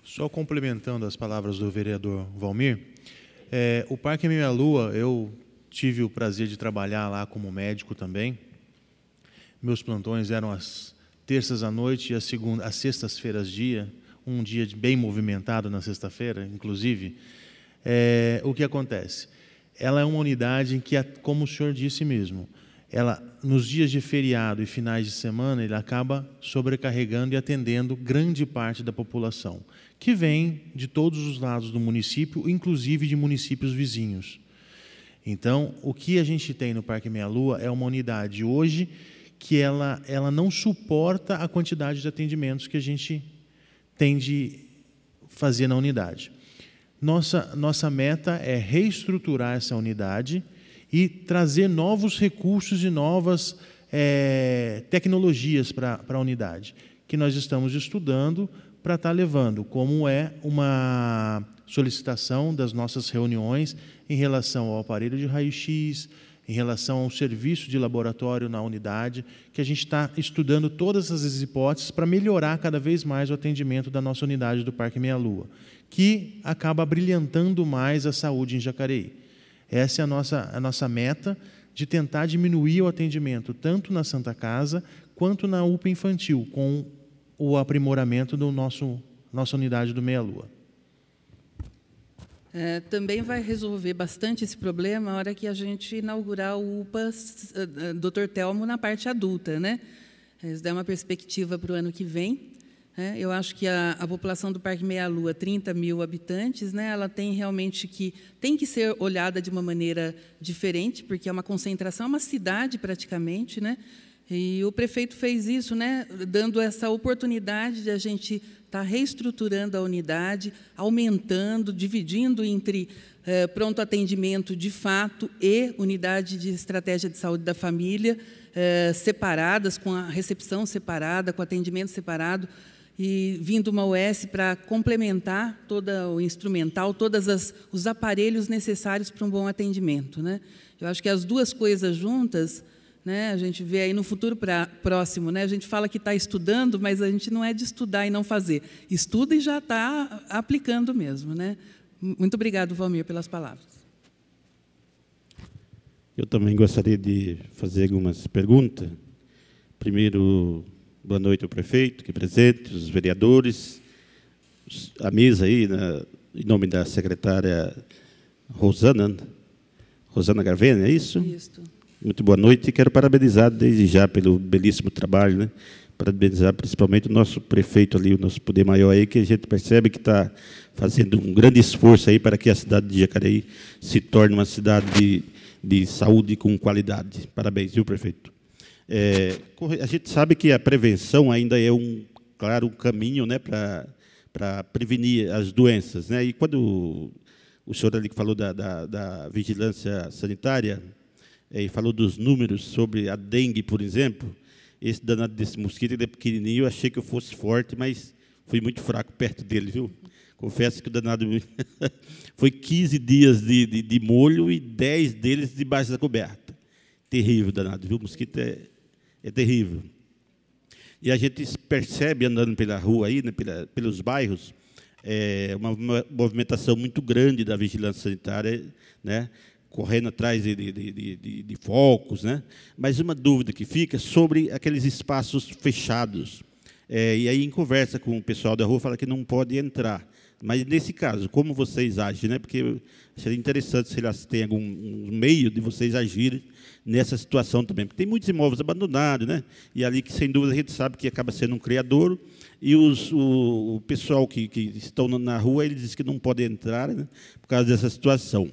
Só complementando as palavras do vereador Valmir, é, o Parque Meia Lua, eu tive o prazer de trabalhar lá como médico também. Meus plantões eram as terças à noite e as, as sextas-feiras dia, um dia bem movimentado na sexta-feira, inclusive. É, o que acontece? Ela é uma unidade em que, como o senhor disse mesmo, ela nos dias de feriado e finais de semana, ele acaba sobrecarregando e atendendo grande parte da população que vem de todos os lados do município, inclusive de municípios vizinhos. Então, o que a gente tem no Parque Meia Lua é uma unidade hoje que ela, ela não suporta a quantidade de atendimentos que a gente tem de fazer na unidade. Nossa, nossa meta é reestruturar essa unidade e trazer novos recursos e novas é, tecnologias para a unidade, que nós estamos estudando para estar tá levando, como é uma solicitação das nossas reuniões em relação ao aparelho de raio-x, em relação ao serviço de laboratório na unidade, que a gente está estudando todas essas hipóteses para melhorar cada vez mais o atendimento da nossa unidade do Parque Meia Lua, que acaba brilhantando mais a saúde em Jacareí. Essa é a nossa, a nossa meta de tentar diminuir o atendimento tanto na Santa Casa quanto na UPA infantil, com o aprimoramento do nosso nossa unidade do Meia Lua. É, também vai resolver bastante esse problema a hora que a gente inaugurar o UPA uh, Dr. Telmo na parte adulta. Né? Isso dá uma perspectiva para o ano que vem. Né? Eu acho que a, a, população do Parque Meia Lua, 30 mil habitantes, né, ela tem realmente que tem que ser olhada de uma maneira diferente, porque é uma concentração, é uma cidade praticamente, né? E o prefeito fez isso, né, dando essa oportunidade de a gente estar tá reestruturando a unidade, aumentando, dividindo entre eh, pronto atendimento de fato e unidade de estratégia de saúde da família, eh, separadas, com a recepção separada, com atendimento separado, e vindo uma OS para complementar todo o instrumental, todos os aparelhos necessários para um bom atendimento. Né? Eu acho que as duas coisas juntas né? A gente vê aí no futuro pra, próximo, né? a gente fala que está estudando, mas a gente não é de estudar e não fazer. Estuda e já está aplicando mesmo. Né? Muito obrigado, Valmir, pelas palavras. Eu também gostaria de fazer algumas perguntas. Primeiro, boa noite ao prefeito que é presente, os vereadores, a mesa aí, né, em nome da secretária Rosana, Rosana Garvena, é isso? Isso. Muito boa noite quero parabenizar desde já pelo belíssimo trabalho, né? Parabenizar principalmente o nosso prefeito ali, o nosso poder maior aí, que a gente percebe que está fazendo um grande esforço aí para que a cidade de Jacareí se torne uma cidade de, de saúde com qualidade. Parabéns, viu, prefeito? É, a gente sabe que a prevenção ainda é um, claro, caminho né, para, para prevenir as doenças. Né? E quando o senhor ali falou da, da, da vigilância sanitária, e falou dos números sobre a dengue, por exemplo, esse danado desse mosquito, ele é pequenininho, eu achei que eu fosse forte, mas fui muito fraco perto dele, viu? Confesso que o danado foi 15 dias de, de, de, molho e 10 deles debaixo da coberta. Terrível, danado, viu? O mosquito é, é terrível. E a gente percebe andando pela rua aí, né, pela, pelos bairros, é, uma, uma movimentação muito grande da vigilância sanitária, né? Correndo atrás de, de, de, de, focos, né? Mas uma dúvida que fica sobre aqueles espaços fechados. É, e aí, em conversa com o pessoal da rua, fala que não pode entrar. Mas nesse caso, como vocês agem, né? Porque seria interessante se elas têm algum um meio de vocês agirem nessa situação também. Porque tem muitos imóveis abandonados, né? E ali que, sem dúvida, a gente sabe que acaba sendo um criador. E os, o, o pessoal que, que estão na rua, eles dizem que não podem entrar né? por causa dessa situação.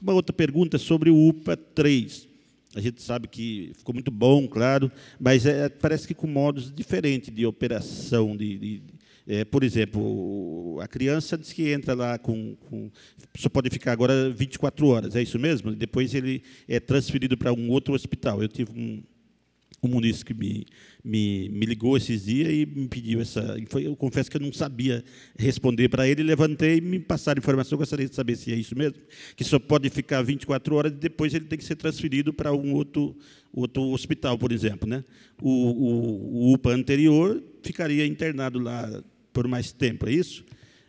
Uma outra pergunta sobre o UPA 3. A gente sabe que ficou muito bom, claro, mas é, parece que com modos diferentes de operação. De, de é, por exemplo, a criança diz que entra lá com, com, Só pode ficar agora 24 horas, é isso mesmo? Depois ele é transferido para um outro hospital. Eu tive um, um munícipe que me, me, me ligou esses dias e me pediu essa. Eu confesso que eu não sabia responder para ele, levantei e me passaram informação. Eu gostaria de saber se é isso mesmo, que só pode ficar 24 horas e depois ele tem que ser transferido para um outro, outro hospital, por exemplo. Né? O, o, o UPA anterior ficaria internado lá por mais tempo, é isso?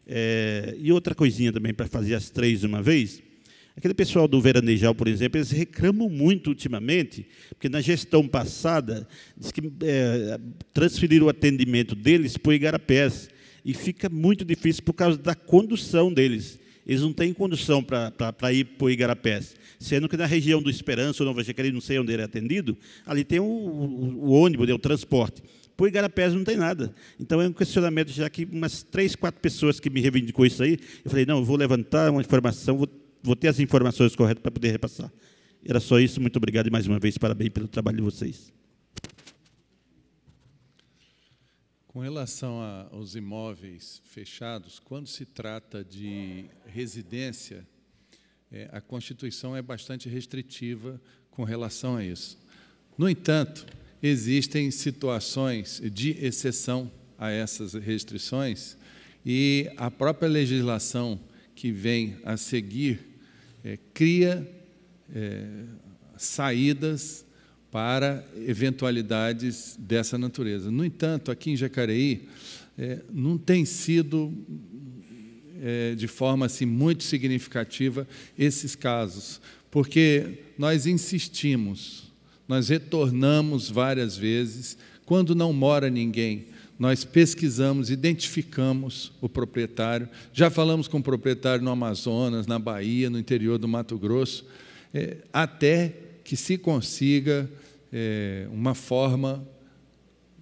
É, e outra coisinha também para fazer as três de uma vez. Aquele pessoal do Veranejal, por exemplo, eles reclamam muito ultimamente, porque na gestão passada, diz que é, transferiram o atendimento deles para o Igarapés, e fica muito difícil por causa da condução deles. Eles não têm condução para ir para o Igarapés, sendo que na região do Esperança, ou Nova Jacareí, não sei onde ele é atendido, ali tem o, o, o ônibus, né, o transporte. O Igarapés não tem nada. Então é um questionamento, já que umas três, quatro pessoas que me reivindicou isso aí, eu falei, não, eu vou levantar uma informação, vou vou ter as informações corretas para poder repassar. Era só isso. Muito obrigado e mais uma vez parabéns pelo trabalho de vocês. Com relação aos imóveis fechados, quando se trata de residência, é, a Constituição é bastante restritiva com relação a isso. No entanto, existem situações de exceção a essas restrições e a própria legislação que vem a seguir é, cria é, saídas para eventualidades dessa natureza. No entanto, aqui em Jacareí, é, não tem sido de forma assim, muito significativa esses casos, porque nós insistimos, nós retornamos várias vezes, quando não mora ninguém, nós pesquisamos, identificamos o proprietário, já falamos com o proprietário no Amazonas, na Bahia, no interior do Mato Grosso, é, até que se consiga é, uma forma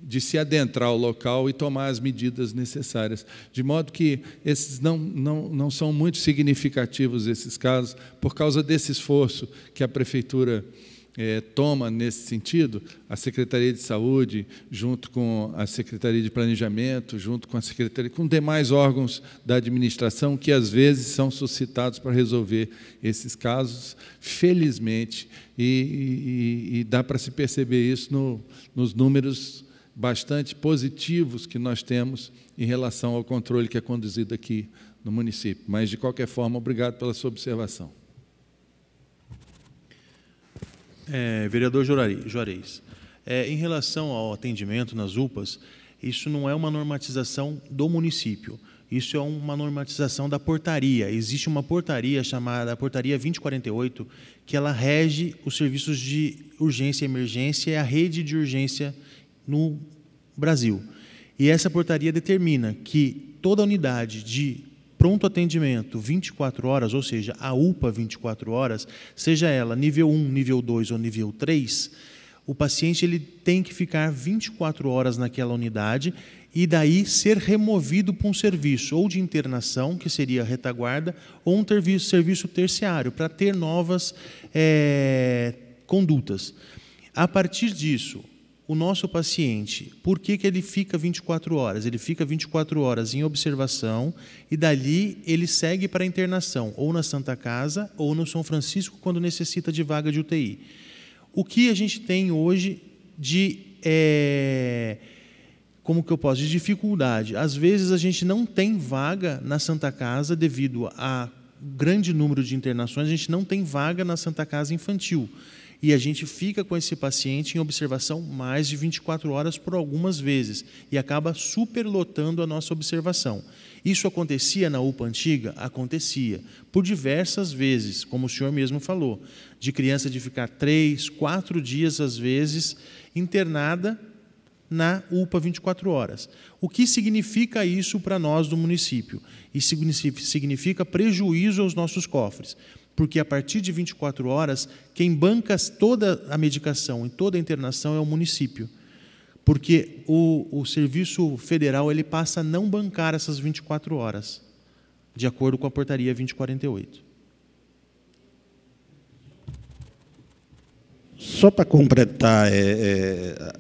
de se adentrar ao local e tomar as medidas necessárias. De modo que esses não, não, não são muito significativos, esses casos, por causa desse esforço que a Prefeitura é, toma nesse sentido, a Secretaria de Saúde, junto com a Secretaria de Planejamento, junto com a Secretaria, com demais órgãos da administração que às vezes são suscitados para resolver esses casos, felizmente, e, e, e dá para se perceber isso no, nos números bastante positivos que nós temos em relação ao controle que é conduzido aqui no município. Mas, de qualquer forma, obrigado pela sua observação. É, vereador Juarez, é, em relação ao atendimento nas UPAs, isso não é uma normatização do município, isso é uma normatização da portaria. Existe uma portaria chamada Portaria 2048, que ela rege os serviços de urgência e emergência e a rede de urgência no Brasil. E essa portaria determina que toda unidade de pronto atendimento 24 horas, ou seja, a UPA 24 horas, seja ela nível 1, nível 2 ou nível 3, o paciente ele tem que ficar 24 horas naquela unidade e daí ser removido para um serviço ou de internação, que seria a retaguarda, ou um serviço, serviço terciário, para ter novas é, condutas. A partir disso, o nosso paciente, por que, que ele fica 24 horas? Ele fica 24 horas em observação e dali ele segue para a internação, ou na Santa Casa ou no São Francisco, quando necessita de vaga de UTI. O que a gente tem hoje de. É, como que eu posso? De dificuldade. Às vezes a gente não tem vaga na Santa Casa devido a grande número de internações, a gente não tem vaga na Santa Casa infantil e a gente fica com esse paciente em observação mais de 24 horas por algumas vezes e acaba superlotando a nossa observação. Isso acontecia na UPA antiga? Acontecia, por diversas vezes, como o senhor mesmo falou, de criança de ficar três, quatro dias, às vezes, internada na UPA 24 horas. O que significa isso para nós do município? Isso significa prejuízo aos nossos cofres porque a partir de 24 horas, quem banca toda a medicação e toda a internação é o município. Porque o, o serviço federal ele passa a não bancar essas 24 horas, de acordo com a portaria 2048. Só para completar é, é,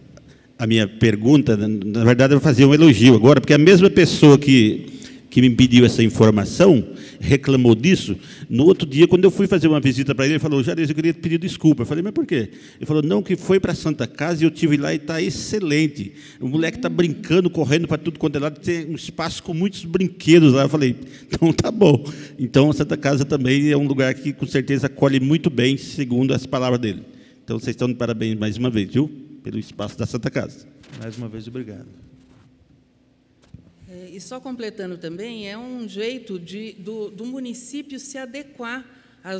a minha pergunta, na verdade eu vou fazer um elogio agora, porque a mesma pessoa que que me pediu essa informação, reclamou disso. No outro dia, quando eu fui fazer uma visita para ele, ele falou, Jarez, eu queria pedir desculpa. Eu falei, mas por quê? Ele falou, não, que foi para a Santa Casa e eu tive lá e está excelente. O moleque está brincando, correndo para tudo quanto é lado, tem um espaço com muitos brinquedos lá. Eu falei, então tá bom. Então a Santa Casa também é um lugar que com certeza acolhe muito bem, segundo as palavras dele. Então vocês estão de parabéns mais uma vez, viu? Pelo espaço da Santa Casa. Mais uma vez, obrigado. E só completando também, é um jeito de, do, do município se adequar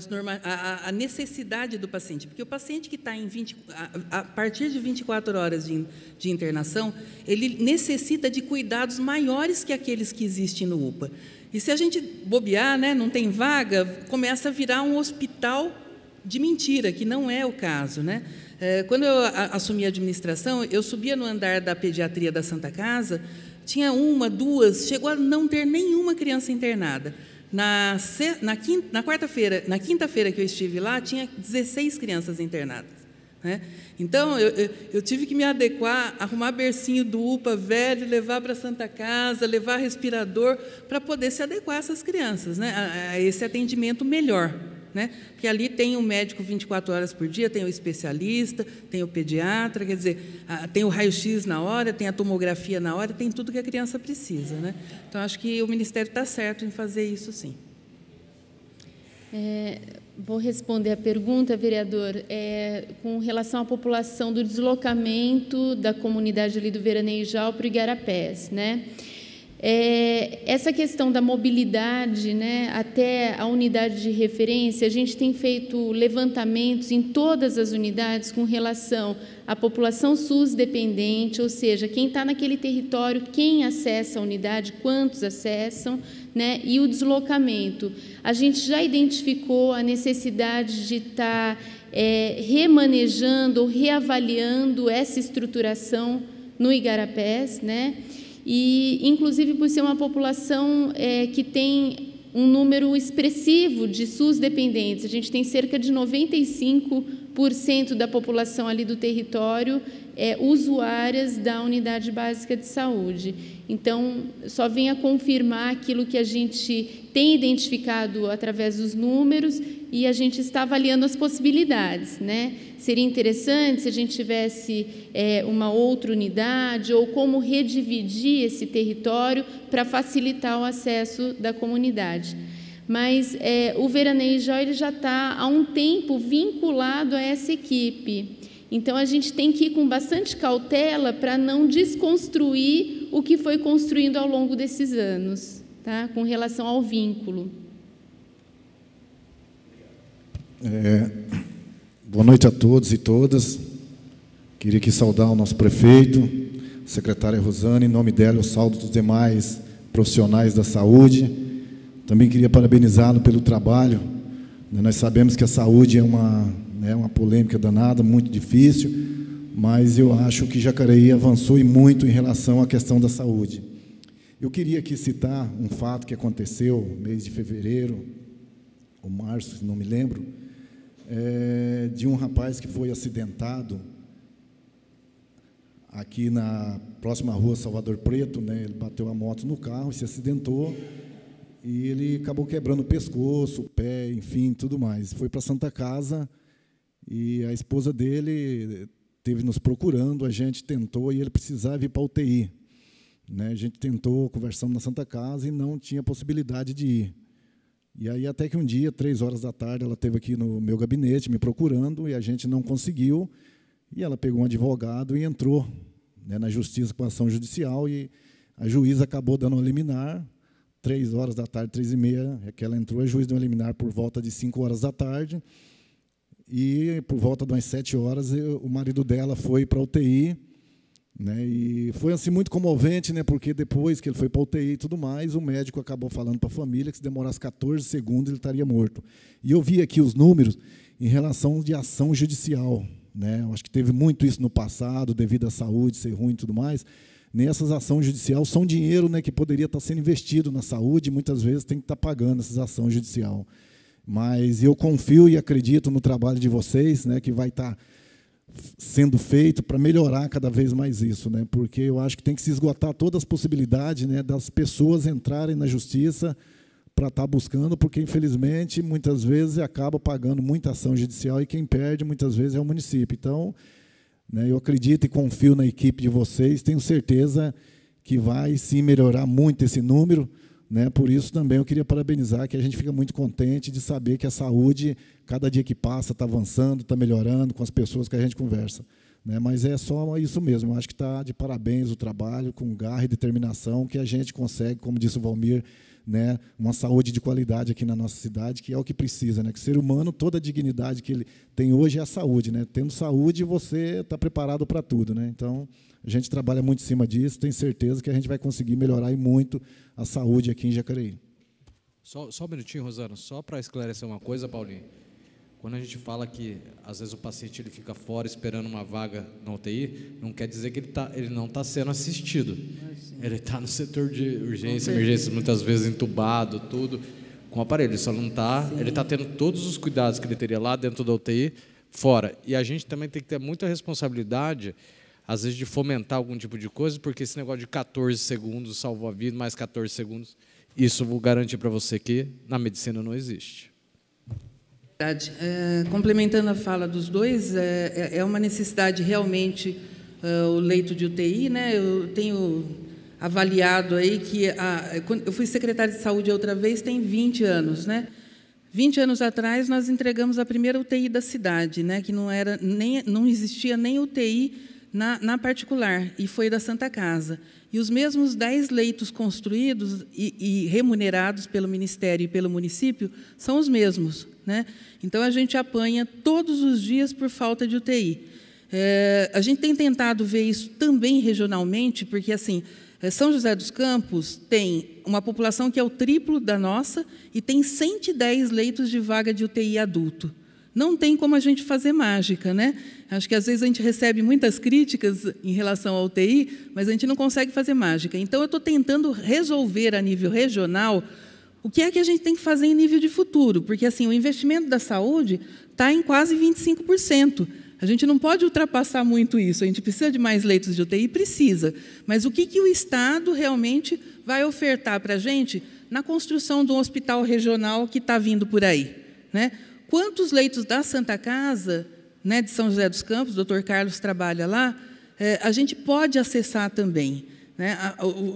norma, à, à, necessidade do paciente, porque o paciente que está em 20, a, a, partir de 24 horas de, de internação, ele necessita de cuidados maiores que aqueles que existem no UPA. E se a gente bobear, né, não tem vaga, começa a virar um hospital de mentira, que não é o caso. Né? É, quando eu assumi a administração, eu subia no andar da pediatria da Santa Casa, tinha uma, duas, chegou a não ter nenhuma criança internada. Na, na, na quarta-feira, na quinta-feira que eu estive lá, tinha 16 crianças internadas. Né? Então, eu, eu, eu, tive que me adequar, arrumar bercinho do UPA velho, levar para a Santa Casa, levar respirador, para poder se adequar a essas crianças, né? a, a esse atendimento melhor. Né? Porque ali tem o médico 24 horas por dia, tem o especialista, tem o pediatra, quer dizer, tem o raio-x na hora, tem a tomografia na hora, tem tudo que a criança precisa. Né? Então, acho que o Ministério está certo em fazer isso sim. É, Vou responder a pergunta, vereador, é, com relação à população do deslocamento da comunidade ali do Veraneijal para o Igarapés, né? É, essa questão da mobilidade né, até a unidade de referência, a gente tem feito levantamentos em todas as unidades com relação à população SUS dependente, ou seja, quem está naquele território, quem acessa a unidade, quantos acessam, né, e o deslocamento. A gente já identificou a necessidade de estar tá, é, remanejando ou reavaliando essa estruturação no Igarapés, né? E, inclusive, por ser uma população é, que tem um número expressivo de SUS dependentes, a gente tem cerca de 95% da população ali do território é, usuárias da unidade básica de saúde. Então, só vem a confirmar aquilo que a gente tem identificado através dos números e a gente está avaliando as possibilidades, né? Seria interessante se a gente tivesse é, uma outra unidade ou como redividir esse território para facilitar o acesso da comunidade. Mas é, o Veranejo ele já está há um tempo vinculado a essa equipe. Então a gente tem que ir com bastante cautela para não desconstruir o que foi construindo ao longo desses anos, tá? com relação ao vínculo. É, boa noite a todos e todas. Queria aqui saudar o nosso prefeito, secretária Rosane, em nome dela, eu saldo dos demais profissionais da saúde. Também queria parabenizá-lo pelo trabalho. Nós sabemos que a saúde é uma né, uma polêmica danada, muito difícil, mas eu acho que Jacareí avançou e muito em relação à questão da saúde. Eu queria aqui citar um fato que aconteceu mês de fevereiro, ou março, não me lembro, é, de um rapaz que foi acidentado aqui na próxima rua Salvador Preto, né, ele bateu a moto no carro, se acidentou e ele acabou quebrando o pescoço, o pé, enfim, tudo mais. Foi para Santa Casa e a esposa dele teve nos procurando, a gente tentou e ele precisava ir para UTI. Né? A gente tentou, conversando na Santa Casa e não tinha possibilidade de ir. E aí até que um dia, três horas da tarde, ela esteve aqui no meu gabinete me procurando e a gente não conseguiu. E ela pegou um advogado e entrou né, na justiça com ação judicial e a juíza acabou dando um liminar, três horas da tarde, três e meia, é que ela entrou, a juiz deu um liminar por volta de cinco horas da tarde. E por volta das sete horas, eu, o marido dela foi para a UTI. Né, e foi assim muito comovente, né, porque depois que ele foi para UTI e tudo mais, o médico acabou falando para a família que se demorasse 14 segundos ele estaria morto. E eu vi aqui os números em relação de ação judicial. Né, eu acho que teve muito isso no passado, devido à saúde ser ruim e tudo mais. Nessas ações judiciais são dinheiro né, que poderia estar sendo investido na saúde, e muitas vezes tem que estar pagando essas ações judiciais. Mas eu confio e acredito no trabalho de vocês, né, que vai estar sendo feito para melhorar cada vez mais isso, né? Porque eu acho que tem que se esgotar todas as possibilidades, né, das pessoas entrarem na justiça para estar tá buscando, porque infelizmente muitas vezes acaba pagando muita ação judicial e quem perde muitas vezes é o município. Então, né, eu acredito e confio na equipe de vocês, tenho certeza que vai sim melhorar muito esse número. Né? Por isso também eu queria parabenizar, que a gente fica muito contente de saber que a saúde, cada dia que passa, está avançando, está melhorando com as pessoas que a gente conversa. Né? Mas é só isso mesmo, eu acho que está de parabéns o trabalho, com garra e determinação, que a gente consegue, como disse o Valmir, né, uma saúde de qualidade aqui na nossa cidade, que é o que precisa. Né? Que o ser humano, toda a dignidade que ele tem hoje é a saúde. Né? Tendo saúde, você está preparado para tudo. Né? Então, a gente trabalha muito em cima disso, tenho certeza que a gente vai conseguir melhorar e muito a saúde aqui em Jacareí. Só, só um minutinho, Rosana, só para esclarecer uma coisa, Paulinho. Quando a gente fala que às vezes o paciente ele fica fora esperando uma vaga na UTI, não quer dizer que ele, tá, ele não está sendo assistido. Ele está no setor de urgência, emergência, muitas vezes entubado, tudo, com aparelho. Ele só não está. Ele está tendo todos os cuidados que ele teria lá dentro da UTI, fora. E a gente também tem que ter muita responsabilidade às vezes de fomentar algum tipo de coisa, porque esse negócio de 14 segundos salvou a vida, mais 14 segundos, isso vou garantir para você que na medicina não existe. É, complementando a fala dos dois, é, é, é uma necessidade realmente é, o leito de UTI, né? Eu tenho avaliado aí que a, eu fui secretária de saúde outra vez tem 20 anos, né? 20 anos atrás, nós entregamos a primeira UTI da cidade, né, que não, era nem, não existia nem UTI na, na particular, e foi da Santa Casa. E os mesmos 10 leitos construídos e, e, remunerados pelo Ministério e pelo município são os mesmos. Né? Então, a gente apanha todos os dias por falta de UTI. É, a gente tem tentado ver isso também regionalmente, porque, assim, é, São José dos Campos tem uma população que é o triplo da nossa e tem 110 leitos de vaga de UTI adulto. Não tem como a gente fazer mágica, né? Acho que às vezes a gente recebe muitas críticas em relação ao UTI, mas a gente não consegue fazer mágica. Então eu estou tentando resolver a nível regional o que é que a gente tem que fazer em nível de futuro, porque assim o investimento da saúde está em quase 25%. A gente não pode ultrapassar muito isso. A gente precisa de mais leitos de UTI? Precisa. Mas o que, que o Estado realmente vai ofertar para a gente na construção de um hospital regional que está vindo por aí? Né? Quantos leitos da Santa Casa, né, de São José dos Campos, o doutor Carlos trabalha lá, é, a gente pode acessar também. Né?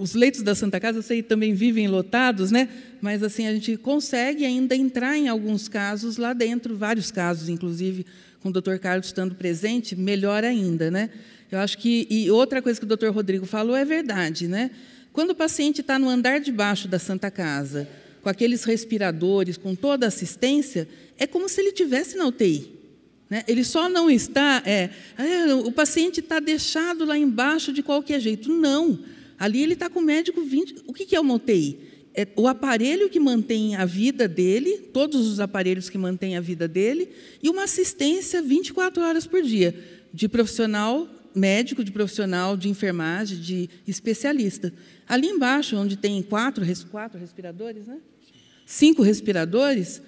Os leitos da Santa Casa, eu sei, também vivem lotados, né? mas assim a gente consegue ainda entrar em alguns casos lá dentro, vários casos, inclusive, com o doutor Carlos estando presente, melhor ainda. Né? Eu acho que. E outra coisa que o doutor Rodrigo falou é verdade. Né? Quando o paciente está no andar de baixo da Santa Casa, com aqueles respiradores, com toda a assistência, é como se ele tivesse na UTI. Né? Ele só não está. É, é o paciente está deixado lá embaixo de qualquer jeito. Não. Ali ele está com o médico 20. O que é uma UTI? é o aparelho que mantém a vida dele, todos os aparelhos que mantêm a vida dele, e uma assistência 24 horas por dia, de profissional médico, de profissional de enfermagem, de especialista. Ali embaixo, onde tem quatro, quatro respiradores, né? Cinco respiradores,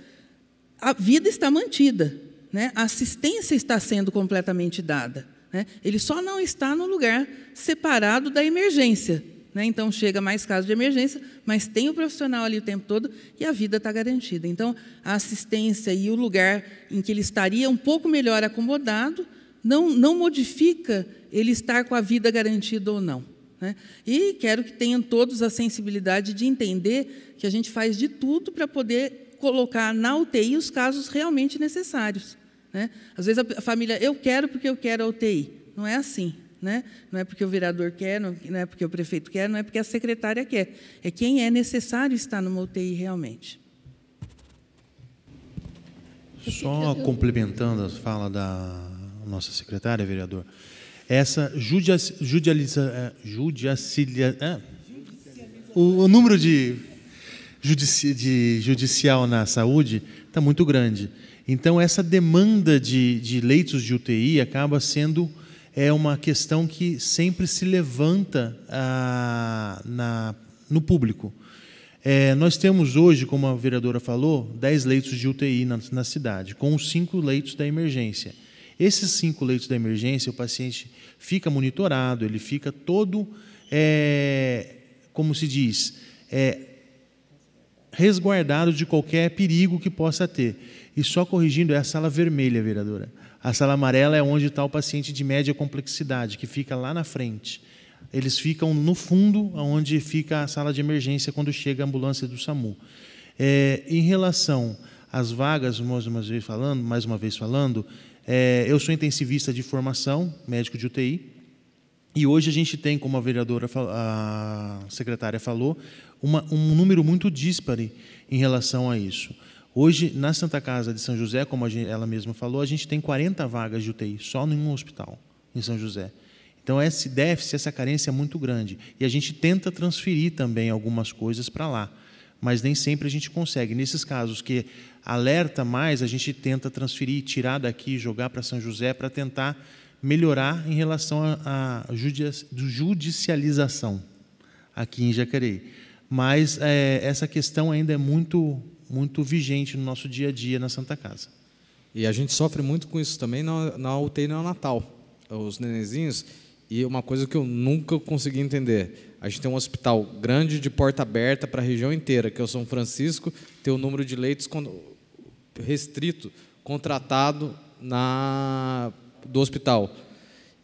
a vida está mantida, né? a assistência está sendo completamente dada. Né? Ele só não está no lugar separado da emergência, né? Então, chega mais casos de emergência, mas tem o profissional ali o tempo todo e a vida está garantida. Então, a assistência e o lugar em que ele estaria um pouco melhor acomodado não, não modifica ele estar com a vida garantida ou não. Né? E quero que tenham todos a sensibilidade de entender que a gente faz de tudo para poder colocar na UTI os casos realmente necessários. Né? Às vezes a família, eu quero porque eu quero a UTI. Não é assim. Né? Não é porque o vereador quer, não é porque o prefeito quer, não é porque a secretária quer. É quem é necessário estar numa UTI realmente. Só complementando a fala da nossa secretária, vereador, essa judicializa, judicializa, é, o, o, número de, judici, de judicial na saúde está muito grande. Então, essa demanda de, de leitos de UTI acaba sendo é uma questão que sempre se levanta ah, na, no público. É, nós temos hoje, como a vereadora falou, 10 leitos de UTI na, na cidade, com os cinco leitos da emergência. Esses cinco leitos da emergência, o paciente fica monitorado, ele fica todo, é, como se diz, é, resguardado de qualquer perigo que possa ter. E só corrigindo, é a sala vermelha, vereadora. A sala amarela é onde está o paciente de média complexidade, que fica lá na frente. Eles ficam no fundo, onde fica a sala de emergência quando chega a ambulância do SAMU. É, em relação às vagas, mais uma vez falando, mais uma vez falando, é, eu sou intensivista de formação, médico de UTI, e hoje a gente tem, como a vereadora, a secretária falou, uma, um número muito díspare em relação a isso. Hoje, na Santa Casa de São José, como gente, ela mesma falou, a gente tem 40 vagas de UTI, só em um hospital, em São José. Então, esse déficit, essa carência é muito grande. E a gente tenta transferir também algumas coisas para lá, mas nem sempre a gente consegue. Nesses casos que alerta mais, a gente tenta transferir, tirar daqui, jogar para São José, para tentar melhorar em relação à judicialização aqui em Jacareí. Mas é, essa questão ainda é muito muito vigente no nosso dia a dia na Santa Casa. E a gente sofre muito com isso também na, na UTI neonatal. Os nenenzinhos, e uma coisa que eu nunca consegui entender, a gente tem um hospital grande de porta aberta para a região inteira, que é o São Francisco, tem o número de leitos restrito, contratado na, do hospital.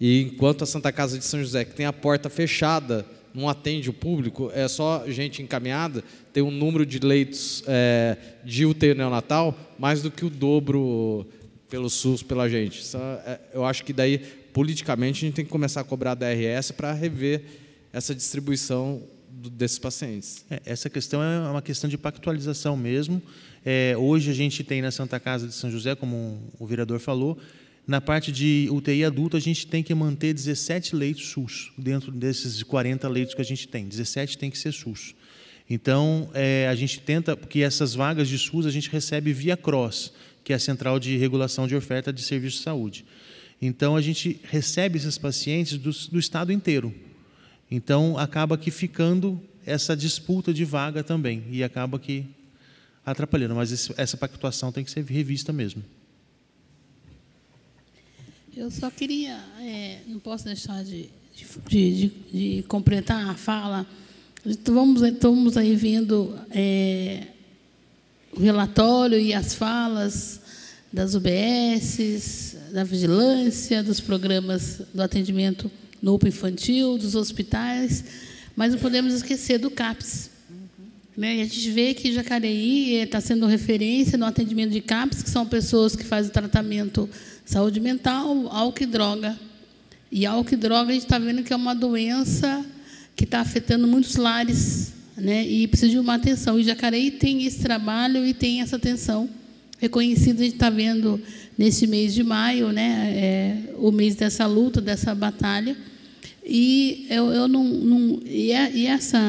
E enquanto a Santa Casa de São José, que tem a porta fechada não atende o público, é só gente encaminhada, tem um número de leitos é, de UTI neonatal mais do que o dobro pelo SUS, pela gente. É, eu acho que daí, politicamente, a gente tem que começar a cobrar da RS para rever essa distribuição desses pacientes. É, essa questão é uma questão de pactualização mesmo. É, hoje a gente tem na Santa Casa de São José, como o vereador falou, na parte de UTI adulto, a gente tem que manter 17 leitos SUS, dentro desses 40 leitos que a gente tem. 17 tem que ser SUS. Então, é, a gente tenta, porque essas vagas de SUS a gente recebe via CROSS, que é a Central de Regulação de Oferta de Serviços de Saúde. Então, a gente recebe esses pacientes do, do estado inteiro. Então, acaba que ficando essa disputa de vaga também, e acaba que atrapalhando. Mas essa pactuação tem que ser revista mesmo. Eu só queria, é, não posso deixar de, de, de, de, completar a fala. Estamos, estamos aí vendo é, o relatório e as falas das UBSs, da vigilância, dos programas do atendimento UPA infantil, dos hospitais, mas não podemos esquecer do CAPS. Né? E a gente vê que Jacareí está sendo referência no atendimento de CAPS, que são pessoas que fazem o tratamento Saúde mental, álcool e droga. E álcool e droga a gente está vendo que é uma doença que está afetando muitos lares, né? E precisa de uma atenção. E Jacareí tem esse trabalho e tem essa atenção reconhecida. A gente está vendo nesse mês de maio, né? É, o mês dessa luta, dessa batalha. E eu, eu não, não e, é, e essa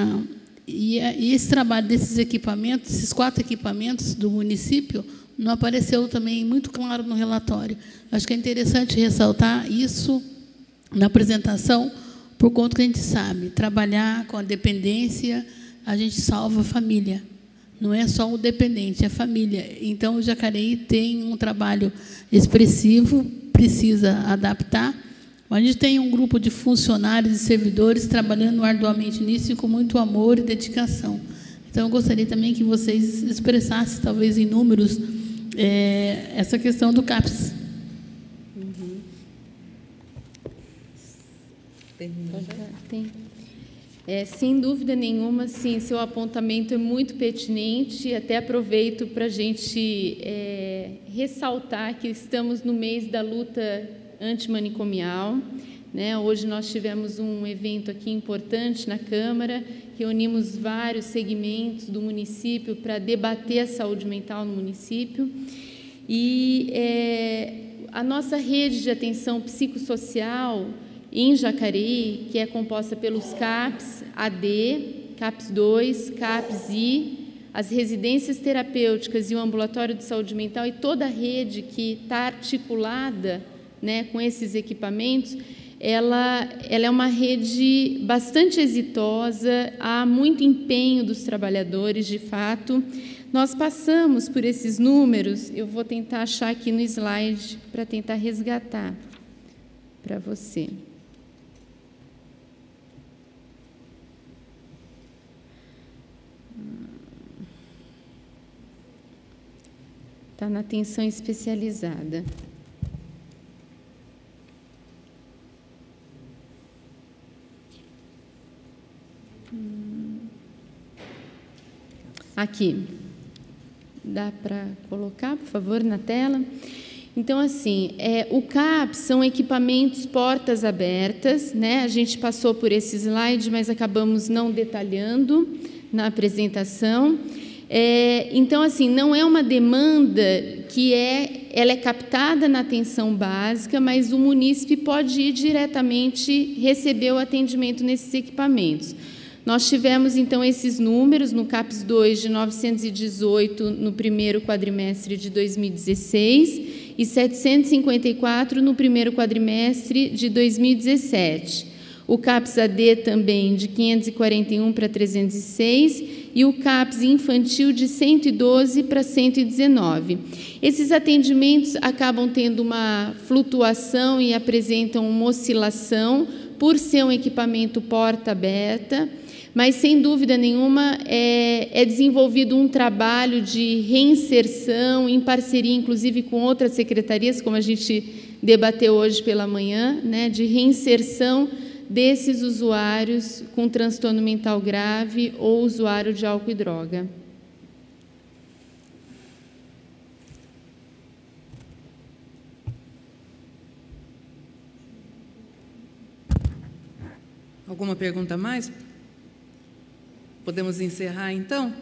e, é, e esse trabalho desses equipamentos, esses quatro equipamentos do município não apareceu também muito claro no relatório. Acho que é interessante ressaltar isso na apresentação, por conta que a gente sabe, trabalhar com a dependência, a gente salva a família. Não é só o dependente, é a família. Então, o Jacareí tem um trabalho expressivo, precisa adaptar. A gente tem um grupo de funcionários e servidores trabalhando arduamente nisso e com muito amor e dedicação. Então, eu gostaria também que vocês expressassem, talvez em números, é, essa questão do CAPS. Uhum. Tem. É, sem dúvida nenhuma, sim, seu apontamento é muito pertinente. Até aproveito para a gente é, ressaltar que estamos no mês da luta antimanicomial. Né? Hoje nós tivemos um evento aqui importante na Câmara, reunimos vários segmentos do município para debater a saúde mental no município. E é, a nossa rede de atenção psicossocial em Jacareí, que é composta pelos CAPS AD, CAPS 2, CAPS I, as residências terapêuticas e o ambulatório de saúde mental e toda a rede que está articulada né, com esses equipamentos, ela, ela é uma rede bastante exitosa, há muito empenho dos trabalhadores, de fato. Nós passamos por esses números, eu vou tentar achar aqui no slide para tentar resgatar para você. Está na atenção especializada. Aqui. Dá para colocar, por favor, na tela? Então, assim, é, o CAP são equipamentos portas abertas, né? A gente passou por esse slide, mas acabamos não detalhando na apresentação. É, então, assim, não é uma demanda que é, ela é captada na atenção básica, mas o munícipe pode ir diretamente receber o atendimento nesses equipamentos. Nós tivemos, então, esses números no CAPS 2 de 918 no primeiro quadrimestre de 2016 e 754 no primeiro quadrimestre de 2017. O CAPS AD também de 541 para 306 e o CAPS infantil de 112 para 119. Esses atendimentos acabam tendo uma flutuação e apresentam uma oscilação por ser um equipamento porta aberta mas sem dúvida nenhuma é, é, desenvolvido um trabalho de reinserção, em parceria inclusive com outras secretarias, como a gente debateu hoje pela manhã, né, de reinserção desses usuários com transtorno mental grave ou usuário de álcool e droga. Alguma pergunta mais? Podemos encerrar então?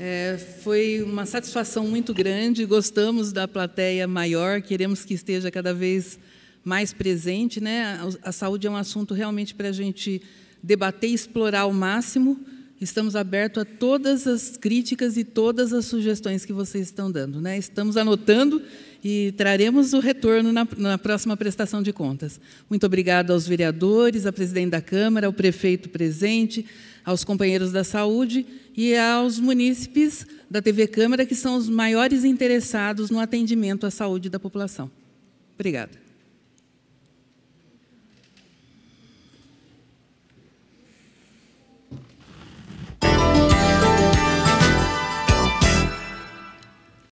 É, foi uma satisfação muito grande, gostamos da plateia maior, queremos que esteja cada vez mais presente. Né? A, a saúde é um assunto realmente para a gente debater e explorar ao máximo. Estamos abertos a todas as críticas e todas as sugestões que vocês estão dando. Né? Estamos anotando e traremos o retorno na, na, próxima prestação de contas. Muito obrigada aos vereadores, à presidente da Câmara, ao prefeito presente, aos companheiros da saúde e aos munícipes da TV Câmara, que são os maiores interessados no atendimento à saúde da população. Obrigada.